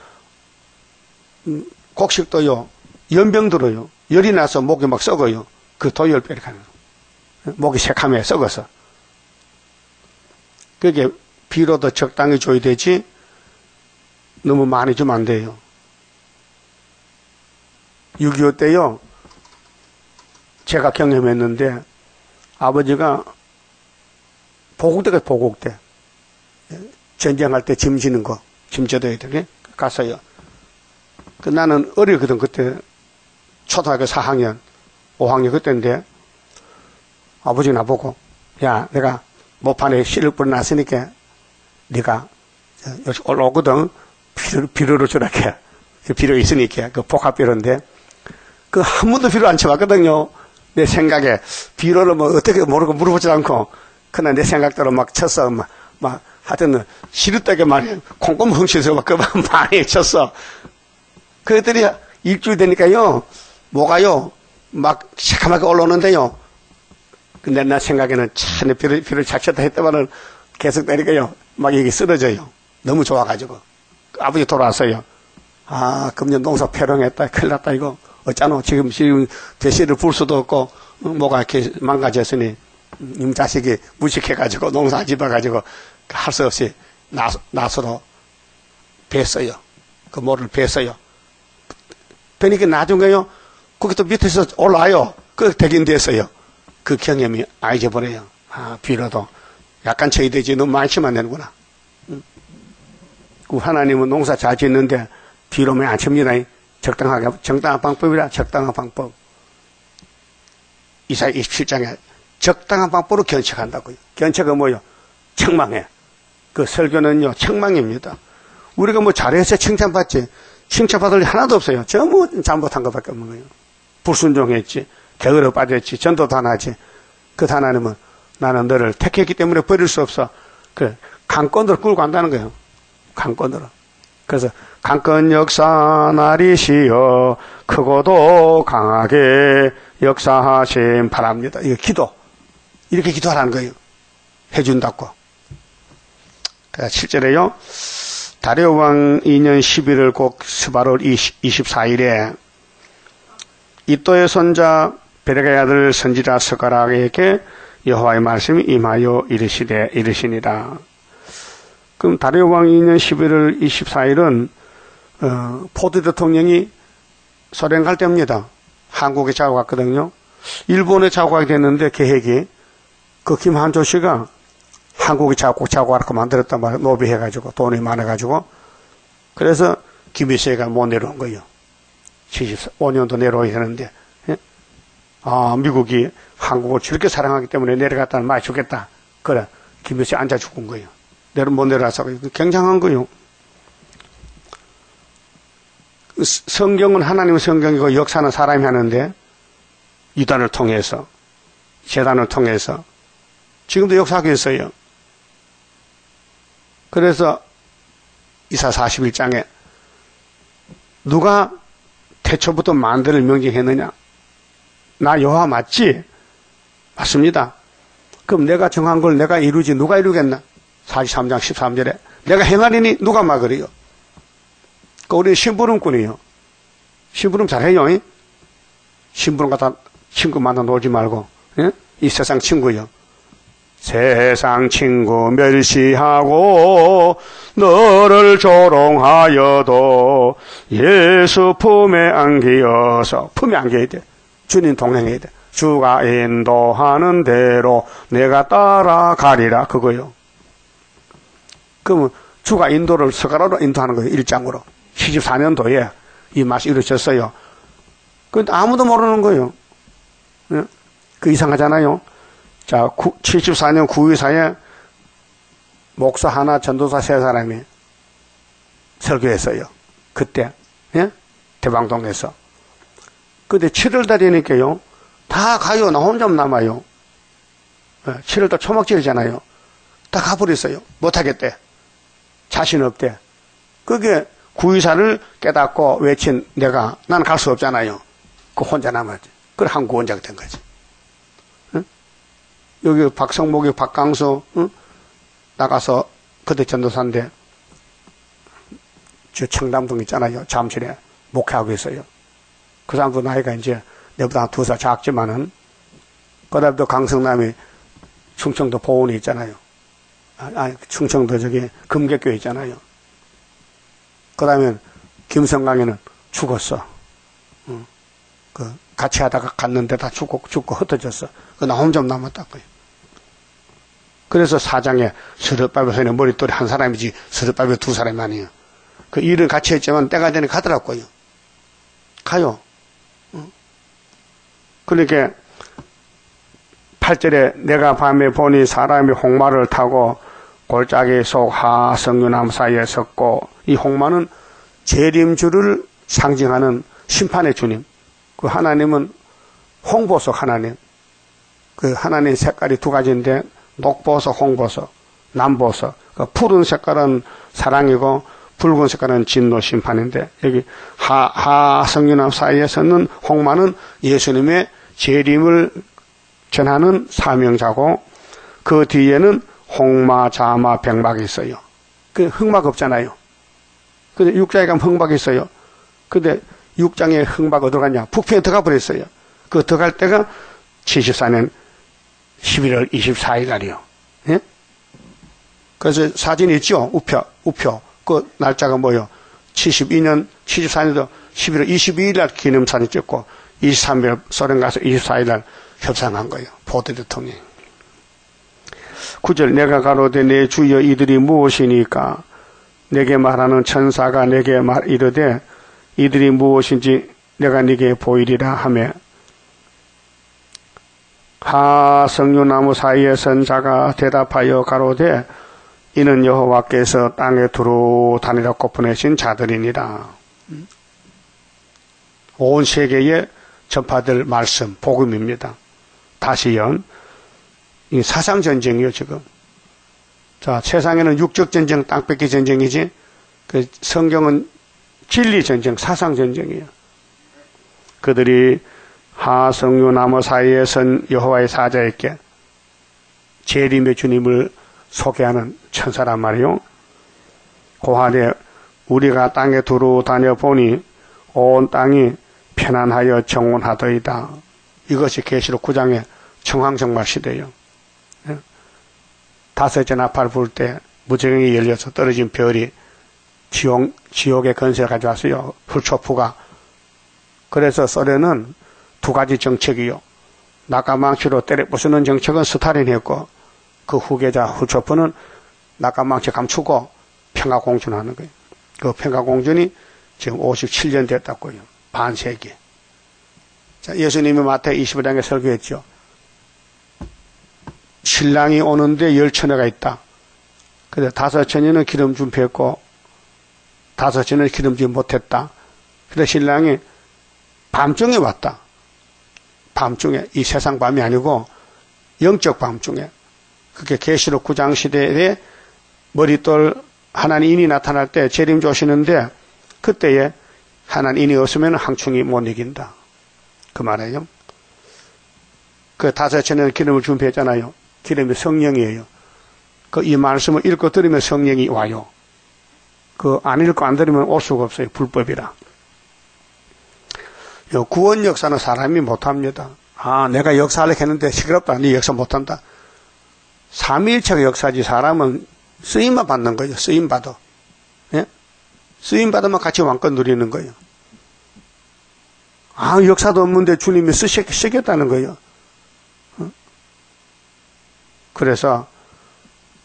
A: 음, 곡식도요. 연병 들어요. 열이 나서 목이 막 썩어요. 그 도열병이 가는 거. 예? 목이 새카매 썩어서. 그게 비료도 적당히 줘야 되지 너무 많이 주면 안 돼요. 6.25 때요. 제가 경험했는데 아버지가 보국대가 보국대 전쟁할 때 짐 지는 거, 짐 져둬야 되게 갔어요. 그 나는 어리거든 그때 초등학교 4학년, 5학년 그때인데 아버지 나보고 야 내가 모판에 씨를 뿌려놨으니까 네가 여기 올라오거든 비료, 비료를 주라게 비료 있으니까 그 복합비료인데 그 한 번도 비료 안 쳐봤거든요. 내 생각에 비료를 뭐 어떻게 모르고 물어보지 않고 그냥 내 생각대로 막 쳤어 막, 막 하여튼 시루떡에 많이 콩고물 훔쳐서 막 *laughs* 많이 쳤어. 그랬더니 일주일 되니까요 뭐가요 막 새카맣게 올라오는데요. 근데 나 생각에는 참 비료, 비료를 잘 쳤다 했더만은 계속 되니까요 막 이게 쓰러져요. 너무 좋아가지고 아버지 돌아왔어요. 아 금년 농사 폐롱했다 큰일 났다 이거 어쩌노 지금 지금 대시를 불 수도 없고 뭐가 이렇게 망가졌으니 님 자식이 무식해가지고 농사 집어가지고 할 수 없이 나, 나서로 뱄어요. 그 모를 뱄어요. 그러니까 나중에요. 거기 또 밑에서 올라와요. 그 대긴 됐어요. 그 경험이 아 잊어버려요. 아 비로도 약간 쳐야 되지 너무 안 되는구나. 그 하나님은 농사 잘 짓는데 비로면 안 칩니다. 적당하게, 정당한 방법이라 적당한 방법. 이사 27장에 적당한 방법으로 견책한다고요. 견책은 뭐요? 책망해. 그 설교는요, 책망입니다. 우리가 뭐 잘해서 칭찬받지, 칭찬받을 일 하나도 없어요. 전부 잘못한 것밖에 없는 거예요. 불순종했지, 게으르 빠졌지, 전도도 안 하지. 그 하나님은 나는 너를 택했기 때문에 버릴 수 없어. 그 강권으로 끌고 간다는 거예요. 강권으로. 그래서 강권 역사 날이시여 크고도 강하게 역사하심 바랍니다. 이거 기도. 이렇게 기도하라는 거예요. 해준다고. 실제로요. 다레오왕 2년 11월 곡 스바롤 24일에 잇도의 손자 베레갸의 아들 선지자 스가랴에게 여호와의 말씀이 임하여 이르시되 이르시니라. 그럼 다리오 왕 2년 11월 24일은 어, 포드 대통령이 소련 갈 때입니다. 한국에 자고 갔거든요. 일본에 자고 가게 됐는데 계획이 그 김한조 씨가 한국에 자고 자고 가라고 만들었단 말이에요. 로비해가지고 돈이 많아가지고 그래서 김일성이가 못 내려온 거예요. 75년도 내려오야 되는데 예? 아 미국이 한국을 저렇게 사랑하기 때문에 내려갔다는 많이 죽겠다. 그래 김일성이 앉아 죽은 거예요. 내려 못 내려와서 굉장한 거예요. 성경은 하나님의 성경이고 역사는 사람이 하는데 이단을 통해서 재단을 통해서 지금도 역사하고 있어요. 그래서 이사 41장에 누가 태초부터 만들을 명령했느냐? 나 여호와 맞지? 맞습니다. 그럼 내가 정한 걸 내가 이루지 누가 이루겠나? 43장 13절에 내가 행하리니 누가 막으리요? 그 우리 심부름꾼이요. 심부름 잘해요. 이? 심부름 갖다 친구 만나 놀지 말고 예? 이 세상 친구요. 세상 친구 멸시하고 너를 조롱하여도 예수 품에 안기어서 품에 안겨야 돼. 주님 동행해야 돼. 주가 인도하는 대로 내가 따라가리라 그거요. 그러면 주가 인도를 서가라로 인도하는 거예요. 일장으로. 74년도에 이 맛이 이루어졌어요. 그 아무도 모르는 거예요. 예? 그 이상하잖아요. 자, 74년 9위사에 목사 하나, 전도사 세 사람이 설교했어요. 그때, 예? 대방동에서. 근데 7월달 이니까요, 다 가요. 나 혼자 남아요. 예, 7월달 초막절이잖아요. 다 가버렸어요. 못하겠대. 자신 없대. 그게 구의사를 깨닫고 외친 내가 나는 갈 수 없잖아요. 그 혼자 남았지. 그래 한 구원자가 된 거지. 응? 여기 박성목이 박강수 응? 나가서 그때 전도사인데 저 청담동 있잖아요. 잠실에 목회하고 있어요. 그 사람도 나이가 이제 내보다 두 살 작지만은 그다음에 또 강성남이 충청도 보훈이 있잖아요. 아, 충청도 저기 금계교회 있잖아요. 그 다음에 김성강에는 죽었어. 응. 그 같이 하다가 갔는데 다 죽고 죽고 흩어졌어. 그 나 혼자 남았다고요. 그래서 사장에 스르바베선의 머리돌이 한 사람이지 스르바베 두 사람이 아니에요. 그 일을 같이 했지만 때가 되니 가더라고요. 가요. 응. 그러니까 8절에 내가 밤에 보니 사람이 홍마를 타고 골짜기 속 하성유남 사이에 섰고 이 홍마는 재림주를 상징하는 심판의 주님. 그 하나님은 홍보석 하나님. 그 하나님 색깔이 두 가지인데 녹보석, 홍보석, 남보석. 그 푸른 색깔은 사랑이고 붉은 색깔은 진노 심판인데 여기 하, 하성유남 사이에서는 홍마는 예수님의 재림을 전하는 사명자고 그 뒤에는 홍마, 자마, 백막이 있어요. 그 흑막 없잖아요. 근데 육장에 가면 흑막이 있어요. 근데 육장에 흑막 어디로 갔냐? 북편에 들어가 버렸어요. 그 들어갈 때가 74년 11월 24일 날이요. 예? 그래서 사진이 있죠? 우표, 우표. 그 날짜가 뭐요? 72년, 74년도 11월 22일 날 기념사진 찍고 23일 소련 가서 24일 날 협상한 거예요. 포드 대통령. 구절 내가 가로되 내 주여 이들이 무엇이니이까 내게 말하는 천사가 내게 말 이르되 이들이 무엇인지 내가 네게 보이리라 하며 화석류나무 사이에 선 자가 대답하여 가로되 이는 여호와께서 땅에 두루 다니라고 보내신 자들이니라. 온 세계에 전파될 말씀, 복음입니다. 다시연 이 사상 전쟁이요 지금. 자 세상에는 육적 전쟁, 땅 뺏기 전쟁이지. 그 성경은 진리 전쟁, 사상 전쟁이에요. 그들이 하성유 나무 사이에 선 여호와의 사자에게 재림의 주님을 소개하는 천사란 말이요. 고하되 우리가 땅에 두루 다녀 보니 온 땅이 편안하여 정원하더이다. 이것이 계시록 9장의 청황정말 시대요. 예? 다섯째 나팔 불 때 무정이 열려서 떨어진 별이 지옥, 지옥의 건세를 가져왔어요. 훌초프가. 그래서 소련은 두 가지 정책이요. 낙가망치로 때려 부수는 정책은 스타린이 했고 그 후계자 후초프는 낙가망치 감추고 평화공존하는 거예요. 그 평화공존이 지금 57년 됐다고요. 반세기. 자, 예수님이 마태 25장에 설교했죠. 신랑이 오는데 열 처녀가 있다. 근데 다섯 처녀는 기름 준비했고 다섯 처녀는 기름지 못했다. 근데 신랑이 밤중에 왔다. 밤중에 이 세상 밤이 아니고 영적 밤중에 그게 계시록 9장 시대에 머리돌 하나님이 나타날 때 재림 조시는데 그때에 하나님이 없으면 항충이 못 이긴다. 그 말이에요. 그 다섯째는 기름을 준비했잖아요. 기름이 성령이에요. 그 이 말씀을 읽고 들으면 성령이 와요. 그 안 읽고 안 들으면 올 수가 없어요. 불법이라. 구원 역사는 사람이 못합니다. 아, 내가 역사를 했는데 시끄럽다. 네 역사 못한다. 삼일체가 역사지 사람은 쓰임만 받는 거예요. 쓰임 받아. 예? 쓰임 받으면 같이 왕권 누리는 거예요. 아, 역사도 없는데 주님이 쓰시, 겠다는 거예요. 어? 그래서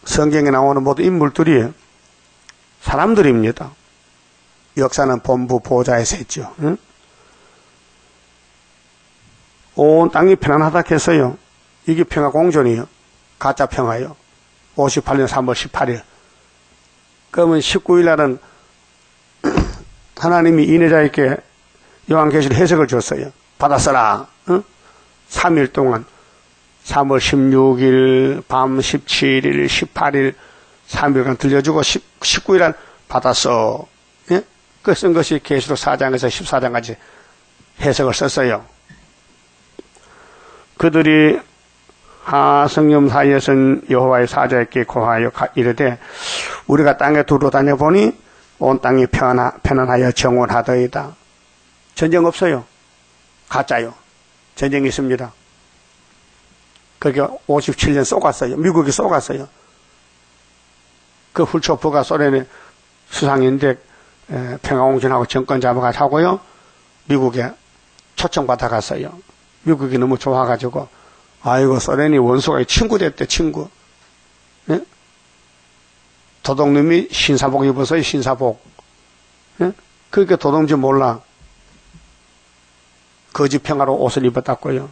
A: 성경에 나오는 모든 인물들이 사람들입니다. 역사는 본부 보좌에서 했죠. 응? 온 땅이 편안하다 했어요. 이게 평화 공존이요. 가짜 평화요. 58년 3월 18일. 그러면 19일 날은 *clears throat* 하나님이 인내자에게 요한계시를 해석을 줬어요. 받았어라. 어? 3일 동안 3월 16일, 밤 17일, 18일, 3일간 들려주고 10, 19일 날 받았어. 예? 그쓴 것이 계시록 4장에서 14장까지 해석을 썼어요. 그들이 하성염 사이에선 여호와의 사자에게 고하여 이르되 우리가 땅에 두루 다녀보니 온 땅이 편하, 편안하여 정원하더이다. 전쟁 없어요. 가짜요. 전쟁이 있습니다. 그게 57년 쏘갔어요. 미국이 쏘갔어요. 그 훌초프가 소련의 수상인데 평화공전하고 정권 잡아가자고요. 미국에 초청받아 갔어요. 미국이 너무 좋아가지고 아이고 소련이 원수가 친구 됐대 친구. 예? 도둑님이 신사복 입어서 신사복. 예? 그러니까 도둑인지 몰라. 거짓 평화로 옷을 입었다고요.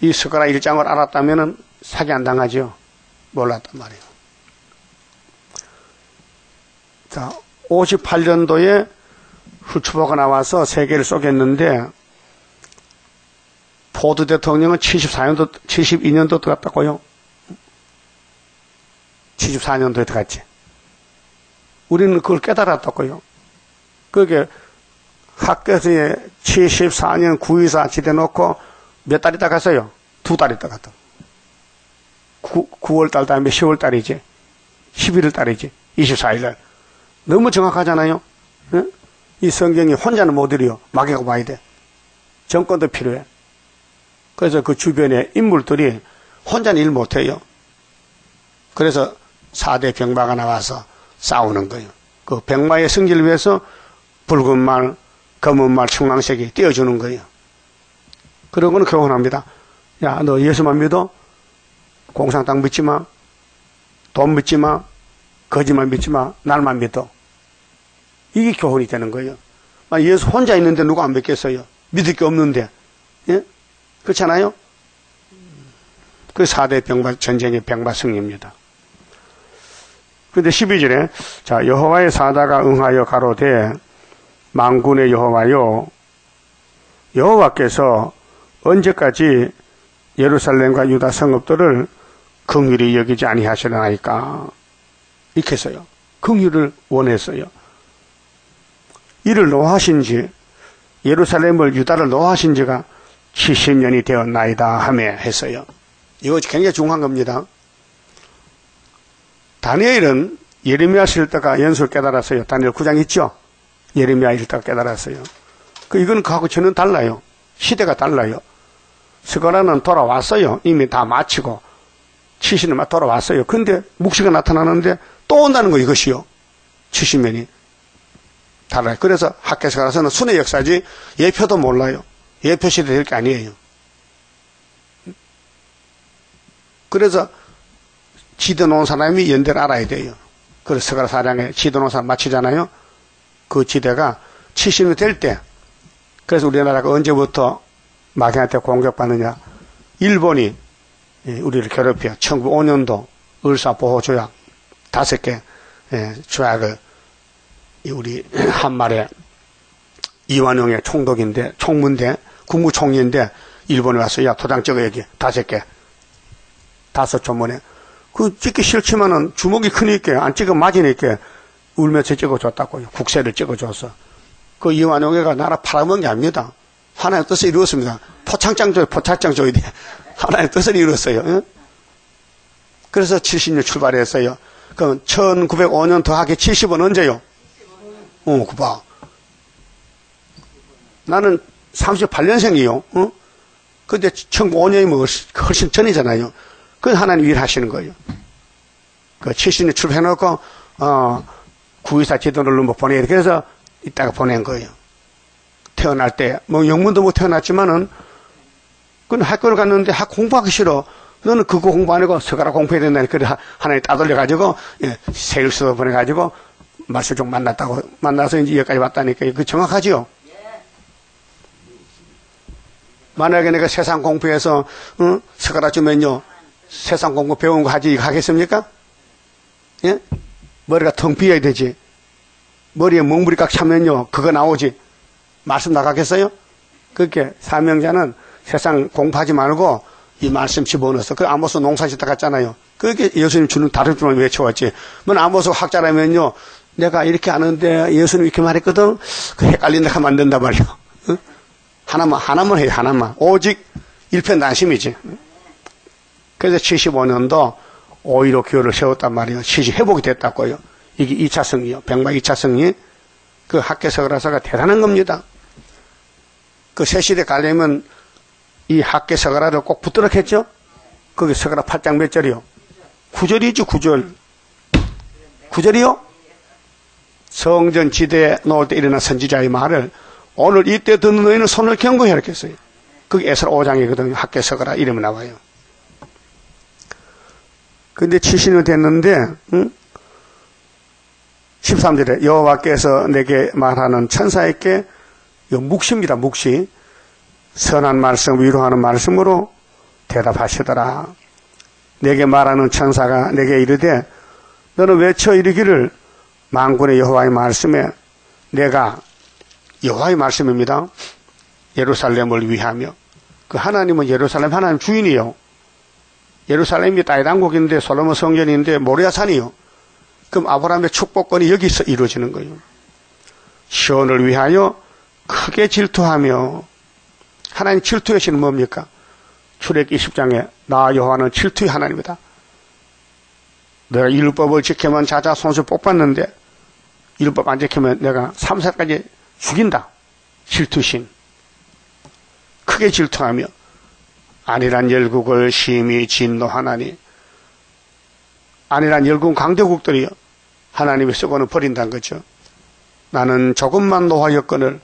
A: 이 스가라 일장을 알았다면 사기 안 당하죠. 몰랐단 말이에요. 자, 58년도에 후추보가 나와서 세계를 쏘겠는데 포드 대통령은 74년도, 72년도 들어갔다고요. 74년도에 들어갔지. 우리는 그걸 깨달았다고요. 그게 학교에서 74년 9.24 지대놓고 몇 달 있다 갔어요? 두 달 있다 갔다. 9, 9월 달 다음에 10월 달이지. 11월 달이지. 24일 날. 너무 정확하잖아요? 응? 이 성경이 혼자는 못 이뤄요. 마귀가 봐야 돼. 정권도 필요해. 그래서 그 주변에 인물들이 혼자는 일 못해요. 그래서 4대 병마가 나와서 싸우는 거예요. 그 병마의 승리를 위해서 붉은 말, 검은 말 충망색이 띄워주는 거예요. 그런 거는 교훈합니다. 야, 너 예수만 믿어? 공상당 믿지 마. 돈 믿지 마. 거짓말 믿지 마. 날만 믿어. 이게 교훈이 되는 거예요. 예수 혼자 있는데 누가 안 믿겠어요? 믿을 게 없는데. 예? 그렇잖아요? 그 4대 병바, 전쟁의 병바승입니다. 근데 12절에, 자, 여호와의 사다가 응하여 가로되, 망군의 여호와요 여호와께서 언제까지 예루살렘과 유다 성읍들을 긍휼히 여기지 아니하시나이까 이렇게 했어요. 긍휼을 원했어요. 이를 노하신 지 예루살렘을 유다를 노하신 지가 70년이 되었나이다 하며 했어요. 이거 굉장히 중요한 겁니다. 다니엘은 예레미야 쓸 때가 연설 깨달았어요. 다니엘 9장 있죠? 예레미야 읽다가 깨달았어요. 그 이건 그하고 전혀 달라요. 시대가 달라요. 스가라는 돌아왔어요. 이미 다 마치고 70년만 돌아왔어요. 근데 묵시가 나타나는데 또 온다는 거 이것이요. 70년이 달라요. 그래서 학교에서 가서는 순회 역사지 예표도 몰라요. 예표 시대 될 게 아니에요. 그래서 지도 놓은 사람이 연대를 알아야 돼요. 그래서 스가라 사장에 지도 놓은 사람 마치잖아요. 그 지대가 70년 될 때, 그래서 우리나라가 언제부터 마귀한테 공격받느냐. 일본이 예, 우리를 괴롭혀 1905년도 을사보호조약 다섯 개 예, 조약을 우리 *clears throat* 한말에 이완용의 총독인데 총무인데 국무총리인데 일본에 와서 야 도장 찍어 여기. 다섯 개. 다섯 조문에. 그 찍기 싫지만은 주먹이 크니까 안 찍어 맞으니까 울면서 찍어줬다고요. 국세를 찍어줘서. 그 이완용애가 나라 팔아먹은 게 아닙니다 하나의 뜻을 이루었습니다 포창장 줘야 포창장 줘야 돼 하나의 뜻을 응? 그래서 70년 출발했어요 그럼 1905년 더하기 70은 언제요? 어, 그 봐. 나는 38년생이요. 어? 근데 1905년이면 뭐 훨씬 전이잖아요. 그건 하나님 일하시는 거예요. 그 70년 출발해놓고, 어, 구의사 지도를 뭐 보내야 돼. 그래서 이따가 보낸 거예요. 태어날 때, 뭐 영문도 못 태어났지만은, 그건 학교를 갔는데 학 공부하기 싫어. 너는 그거 공부 안 하고 서가라 공부해야 된다니. 그래 하나님 따돌려가지고, 예, 세일서 보내가지고, 말세종 만났다고, 만나서 이제 여기까지 왔다니까. 그 정확하지요? 만약에 내가 세상 공부해서, 어? 서가라 주면요. 세상 공부 배운 거 하지, 하겠습니까? 예? 머리가 텅 비어야 되지. 머리에 멍물이 꽉 차면요. 그거 나오지. 말씀 나가겠어요? 그렇게 사명자는 세상 공부하지 말고 이 말씀 집어넣어서 그 아모스 농사짓다 갔잖아요. 그게 예수님 주는 다른 줄만 외쳐왔지. 뭐 아모스 학자라면요. 내가 이렇게 아는데 예수님 이렇게 말했거든. 그 헷갈린다 하면 안 된단 말이요. 응? 하나만 하나만 해 하나만. 오직 일편단심이지. 그래서 75년도 5.15 교회를 세웠단 말이에요. 시시 회복이 됐다고요. 이게 2차 승이요. 백마 2차 승이. 그 학계서가라서가 대단한 겁니다. 그 새시대 가려면 이 학계 서가라를 꼭 붙도록 했죠? 거기 서가라 8장 몇 절이요? 9절이죠, 9절. 9절이요? 성전 지대에 놓을 때 일어난 선지자의 말을 오늘 이때 듣는 너희는 손을 경고해 이렇겠어요. 그게 에스라 5장이거든요. 학계 서가라 이름이 나와요. 근데 70년 됐는데 응? 13절에 여호와께서 내게 말하는 천사에게 묵시입니다. 묵시. 선한 말씀, 위로하는 말씀으로 대답하시더라. 내게 말하는 천사가 내게 이르되 너는 외쳐 이르기를 만군의 여호와의 말씀에 내가 여호와의 말씀입니다. 예루살렘을 위하며 그 하나님은 예루살렘 하나님 주인이요. 예루살렘이 땅의 당국인데 솔로몬 성전인데 모리아산이요. 그럼 아브라함의 축복권이 여기서 이루어지는 거예요. 시온을 위하여 크게 질투하며 하나님 질투의 신은 뭡니까? 출애기 20장에 나 여호와는 질투의 하나님이다. 내가 율법을 지키면 자자 손수 뽑았는데 율법 안 지키면 내가 3살까지 죽인다. 질투신. 크게 질투하며 아니란 열국을 심히 진노하나니 아니란 열국 강대국들이 하나님의 쓰고는 버린다는 거죠. 나는 조금만 노하 여건을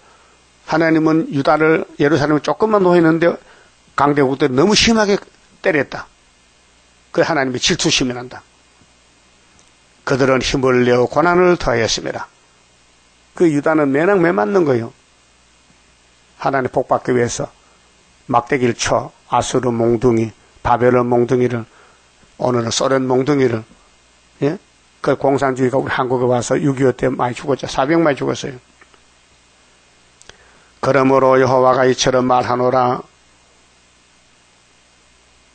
A: 하나님은 유다를 예루살렘을 조금만 노했는데 강대국들이 너무 심하게 때렸다. 그 하나님이 질투심이 난다. 그들은 힘을 내어 고난을 더하였습니다. 그 유다는 매낭 매 맞는 거예요. 하나님 복받기 위해서 막대기를 쳐 아수르 몽둥이, 바벨론 몽둥이를 오늘은 소련 몽둥이를 예? 그 공산주의가 우리 한국에 와서 6.25 때 많이 죽었죠. 400 많이 죽었어요. 그러므로 여호와가 이처럼 말하노라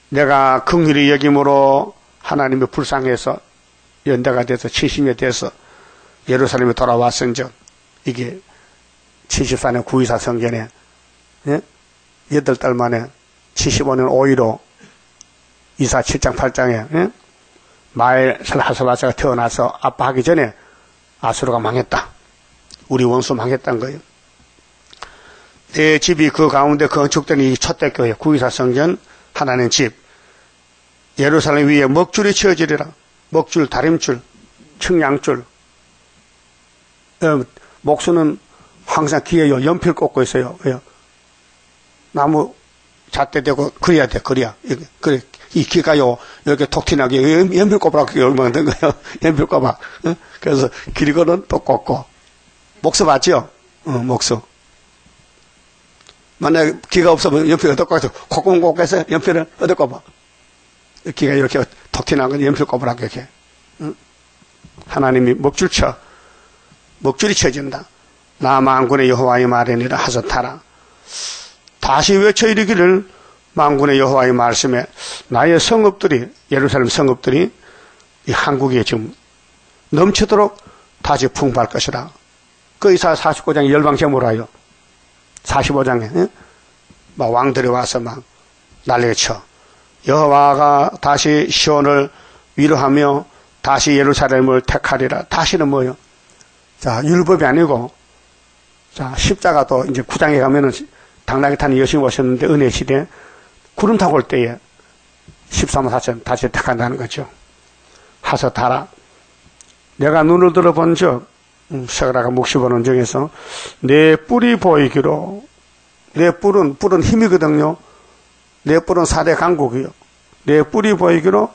A: 내가 긍휼히 여김으로 하나님이 불쌍해서 연대가 돼서 70년 돼서 예루살렘에 돌아왔은즉 이게 74년 924 성전에 예? 8달 만에 75년 5.15 이사 7장 8장에 예? 마엘 살 하사바사가 태어나서 아빠 하기 전에 아수르가 망했다. 우리 원수 망했단 거예요. 내 집이 그 가운데 건축된 이 첫대교회 구이사 성전 하나님 집 예루살렘 위에 먹줄이 치어지리라 먹줄 다림줄 청량줄 어, 목수는 항상 귀에 연필 꽂고 있어요. 왜요? 나무 잣대 대고 그래야 돼, 그래야. 그래. 이 귀가요, 이렇게 톡 튀나게 연필 꼽으라고 얼마나 된 거예요. *laughs* 연필 꼽아. 어? 그래서 길거는 또 꽂고. 목수 맞죠? 어, 목수. 만약에 귀가 없으면 연필 어디 꽂아서 콧구멍 꽂겠어요? 연필을 꼽아? 귀가 이렇게 톡 튀나면 연필 꼽으라고 이렇게. 어? 하나님이 먹줄 쳐. 먹줄이 쳐진다. 나 만군의 여호와의 말이니라 하소타라. 다시 외쳐 이르기를 만군의 여호와의 말씀에 나의 성읍들이 예루살렘 성읍들이 이 한국에 지금 넘치도록 다시 풍부할 것이라. 그 이사 49장에 열방제물 하요. 45장에 예? 막 왕들이 와서 막 난리를 쳐. 여호와가 다시 시온을 위로하며 다시 예루살렘을 택하리라. 다시는 뭐요? 자, 율법이 아니고 자, 십자가 도 이제 구장에 가면은 당나귀 타는 여신이 오셨는데 은혜 시대 구름 타고 올 때에 13만 4천 다시 택한다는 거죠. 하서 달아. 내가 눈을 들어본 적, 음, 세가라가 묵시 보는 중에서 내 뿔이 보이기로 내 뿔은, 뿔은 힘이거든요. 내 뿔은 사대 강국이요. 내 뿔이 보이기로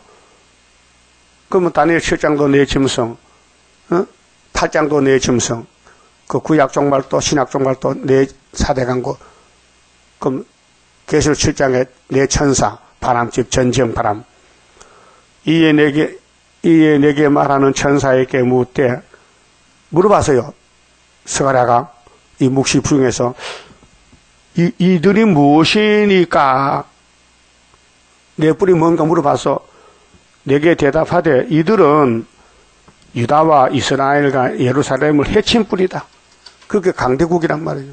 A: 그러면 다니엘 7장도 내 짐승, 어? 8장도 내 짐승, 그 구약 종말도 신약 종말도 내 사대 강국, 그럼 계시록 7장에 내 천사 바람집 전쟁 바람 이에 내게 이에 내게 말하는 천사에게 묻되 물어봤어요. 스가랴가 이 묵시 중에서 이, 이들이 무엇이니까 내 뿔이 뭔가 물어봐서 내게 대답하되 이들은 유다와 이스라엘과 예루살렘을 해친 뿌리다. 그게 강대국이란 말이에요.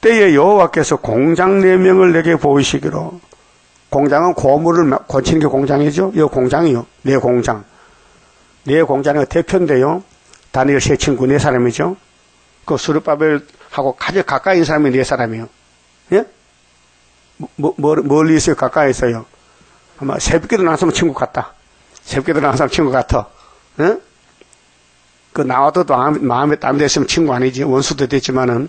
A: 때에 여호와께서 공장 네 명을 내게 보이시기로 공장은 고물을 고치는 게 공장이죠. 이 공장이요. 내 공장. 내 공장의 대표인데요. 다니엘 세 친구 네 사람이죠. 그 수르바벨하고 가장 가까이 있는 사람이 네 사람이요. 예? 뭐, 뭐, 멀리 있어요? 가까이 있어요? 아마 새벽에도 나왔으면 친구 같다. 새벽에도 나왔으면 친구 같아. 예? 그 나와도 마음에 땀이 됐으면 친구 아니지. 원수도 됐지만은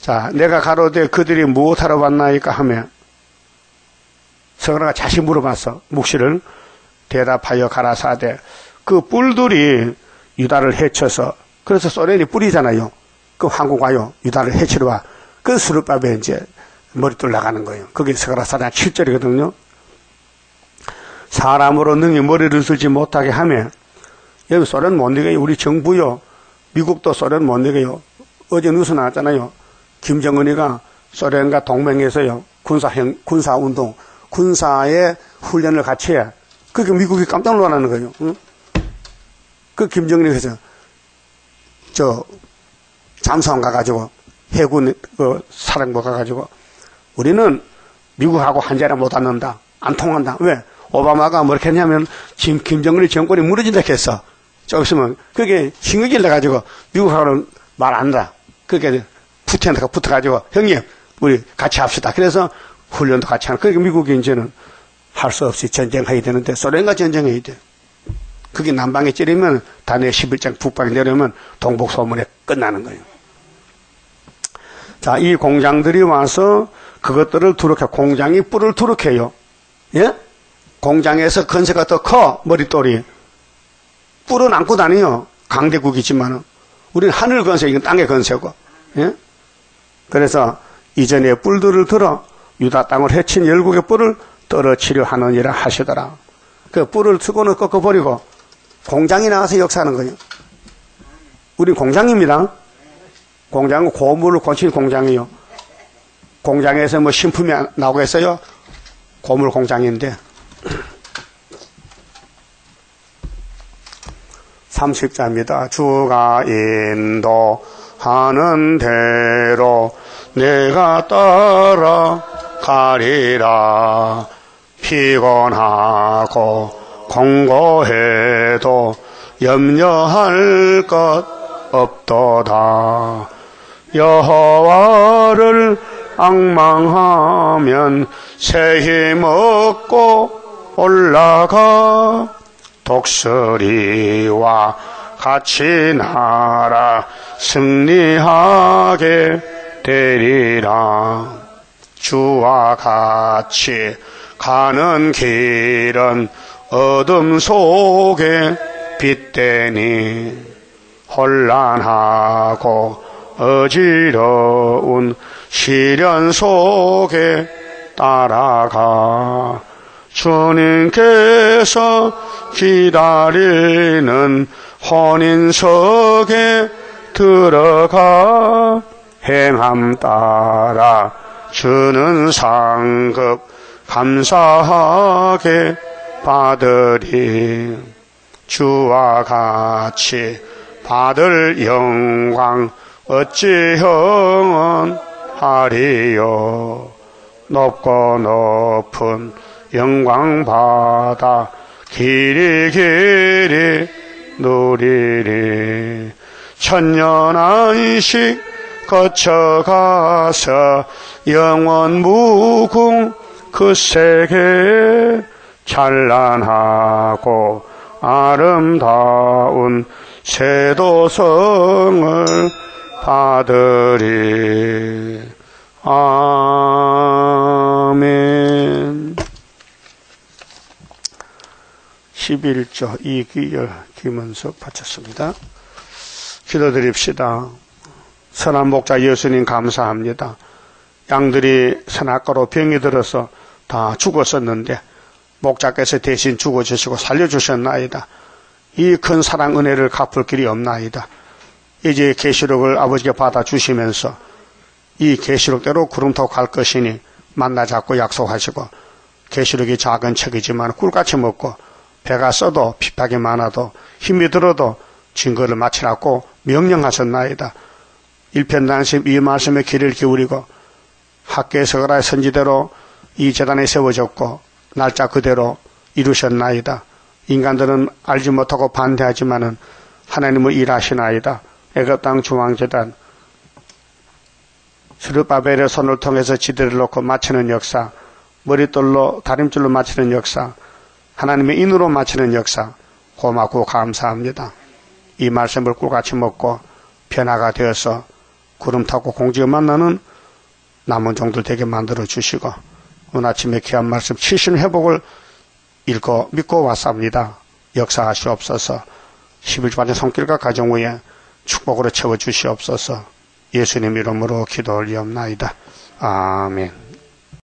A: 자, 내가 가로되 그들이 무엇하러 왔나이까 하며 서가가 자신 물어봤어. 묵시를 대답하여 가라사대 그 뿔들이 유다를 해쳐서 그래서 소련이 뿌리잖아요. 그 한국 와요. 유다를 해치러 와. 그 수르밥에 이제 머리뚫 나가는 거예요. 그게 서가라사대 7절이거든요. 사람으로 능히 머리를 들지 못하게 하며 여기 소련 못 이겨요. 우리 정부요. 미국도 소련 못 이겨요. 어제 뉴스 나왔잖아요. 김정은이가 소련과 동맹에서요 군사형 군사 운동 군사의 훈련을 같이 해. 그게 미국이 깜짝 놀라는 거예요. 응? 그 김정은이 그래서 저 잠수함 가가지고 해군 그 사령부 가가지고 우리는 미국하고 한 자리 못 앉는다. 안 통한다. 왜? 오바마가 뭐렇게 했냐면 지금 김정은이 정권이 무너진다 했어. 좀 있으면 그게 신경질 내가지고 미국하고는 말 안 한다. 그게 푸틴한테 붙어가지고 형님 우리 같이 합시다. 그래서 훈련도 같이 하는. 그러니까 미국이 이제는 할 수 없이 전쟁해야 되는데 소련과 전쟁해야 돼. 그게 남방에 찌르면 단해 11장 북방에 내려면 동북 소문에 끝나는 거예요. 자, 이 공장들이 와서 그것들을 두룩해, 공장이 뿔을 두룩해요. 예? 공장에서 건세가 더 커, 머릿돌이. 뿔은 안고 다니요. 강대국이지만은. 우리는 하늘 건세, 이건 땅의 건세고. 예? 그래서 이전에 뿔들을 들어 유다 땅을 해친 열국의 뿔을 떨어치려 하느니라 하시더라. 그 뿔을 쓰고는 꺾어버리고 공장이 나와서 역사하는 거예요. 우리 공장입니다. 공장은 고물을 고치는 공장이요. 공장에서 뭐 신품이 나오겠어요? 고물 공장인데. *clears throat* 30자입니다. 주가 인도 하는 대로 내가 따라 가리라 피곤하고 공고해도 염려할 것 없도다. 여호와를 악망하면 새 힘없고 올라가 독수리와 같이 나라 승리하게 되리라 주와 같이 가는 길은 어둠 속에 빛대니 혼란하고 어지러운 시련 속에 따라가 주님께서 기다리는 혼인석에 들어가 행함 따라 주는 상급 감사하게 받으리. 주와 같이 받을 영광 어찌 형언하리요? 높고 높은 영광 받아 길이 길이 누리리. 천년 안식 거쳐가서 영원 무궁 그 세계 찬란하고 아름다운 세도성을 받으리. 아멘. 11조 이기열 김은석 바쳤습니다. 기도드립시다. 선한 목자 예수님 감사합니다. 양들이 선악과로 병이 들어서 다 죽었었는데 목자께서 대신 죽어주시고 살려주셨나이다. 이 큰 사랑 은혜를 갚을 길이 없나이다. 이제 계시록을 아버지가 받아 주시면서 이 계시록대로 구름토 갈 것이니 만나 잡고 약속하시고 계시록이 작은 책이지만 꿀같이 먹고 배가 써도 핍박이 많아도 힘이 들어도 증거를 마치라고 명령하셨나이다. 일편단심 이 말씀에 귀를 기울이고 학계에서 그라 선지대로 이 재단에 세워졌고 날짜 그대로 이루셨나이다. 인간들은 알지 못하고 반대하지만은 하나님은 일하시나이다. 애굽 땅 중앙재단 스르바벨의 손을 통해서 지대를 놓고 마치는 역사, 머릿돌로 다림줄로 마치는 역사, 하나님의 인으로 마치는 역사, 고맙고 감사합니다. 이 말씀을 꿀같이 먹고 변화가 되어서 구름 타고 공지가 만나는 남은 종들 되게 만들어 주시고 오늘 아침에 귀한 말씀 치신 회복을 읽고 믿고 왔습니다. 역사하시옵소서 11주간의 손길과 가정 위에 축복으로 채워주시옵소서 예수님 이름으로 기도 올리옵나이다. 아멘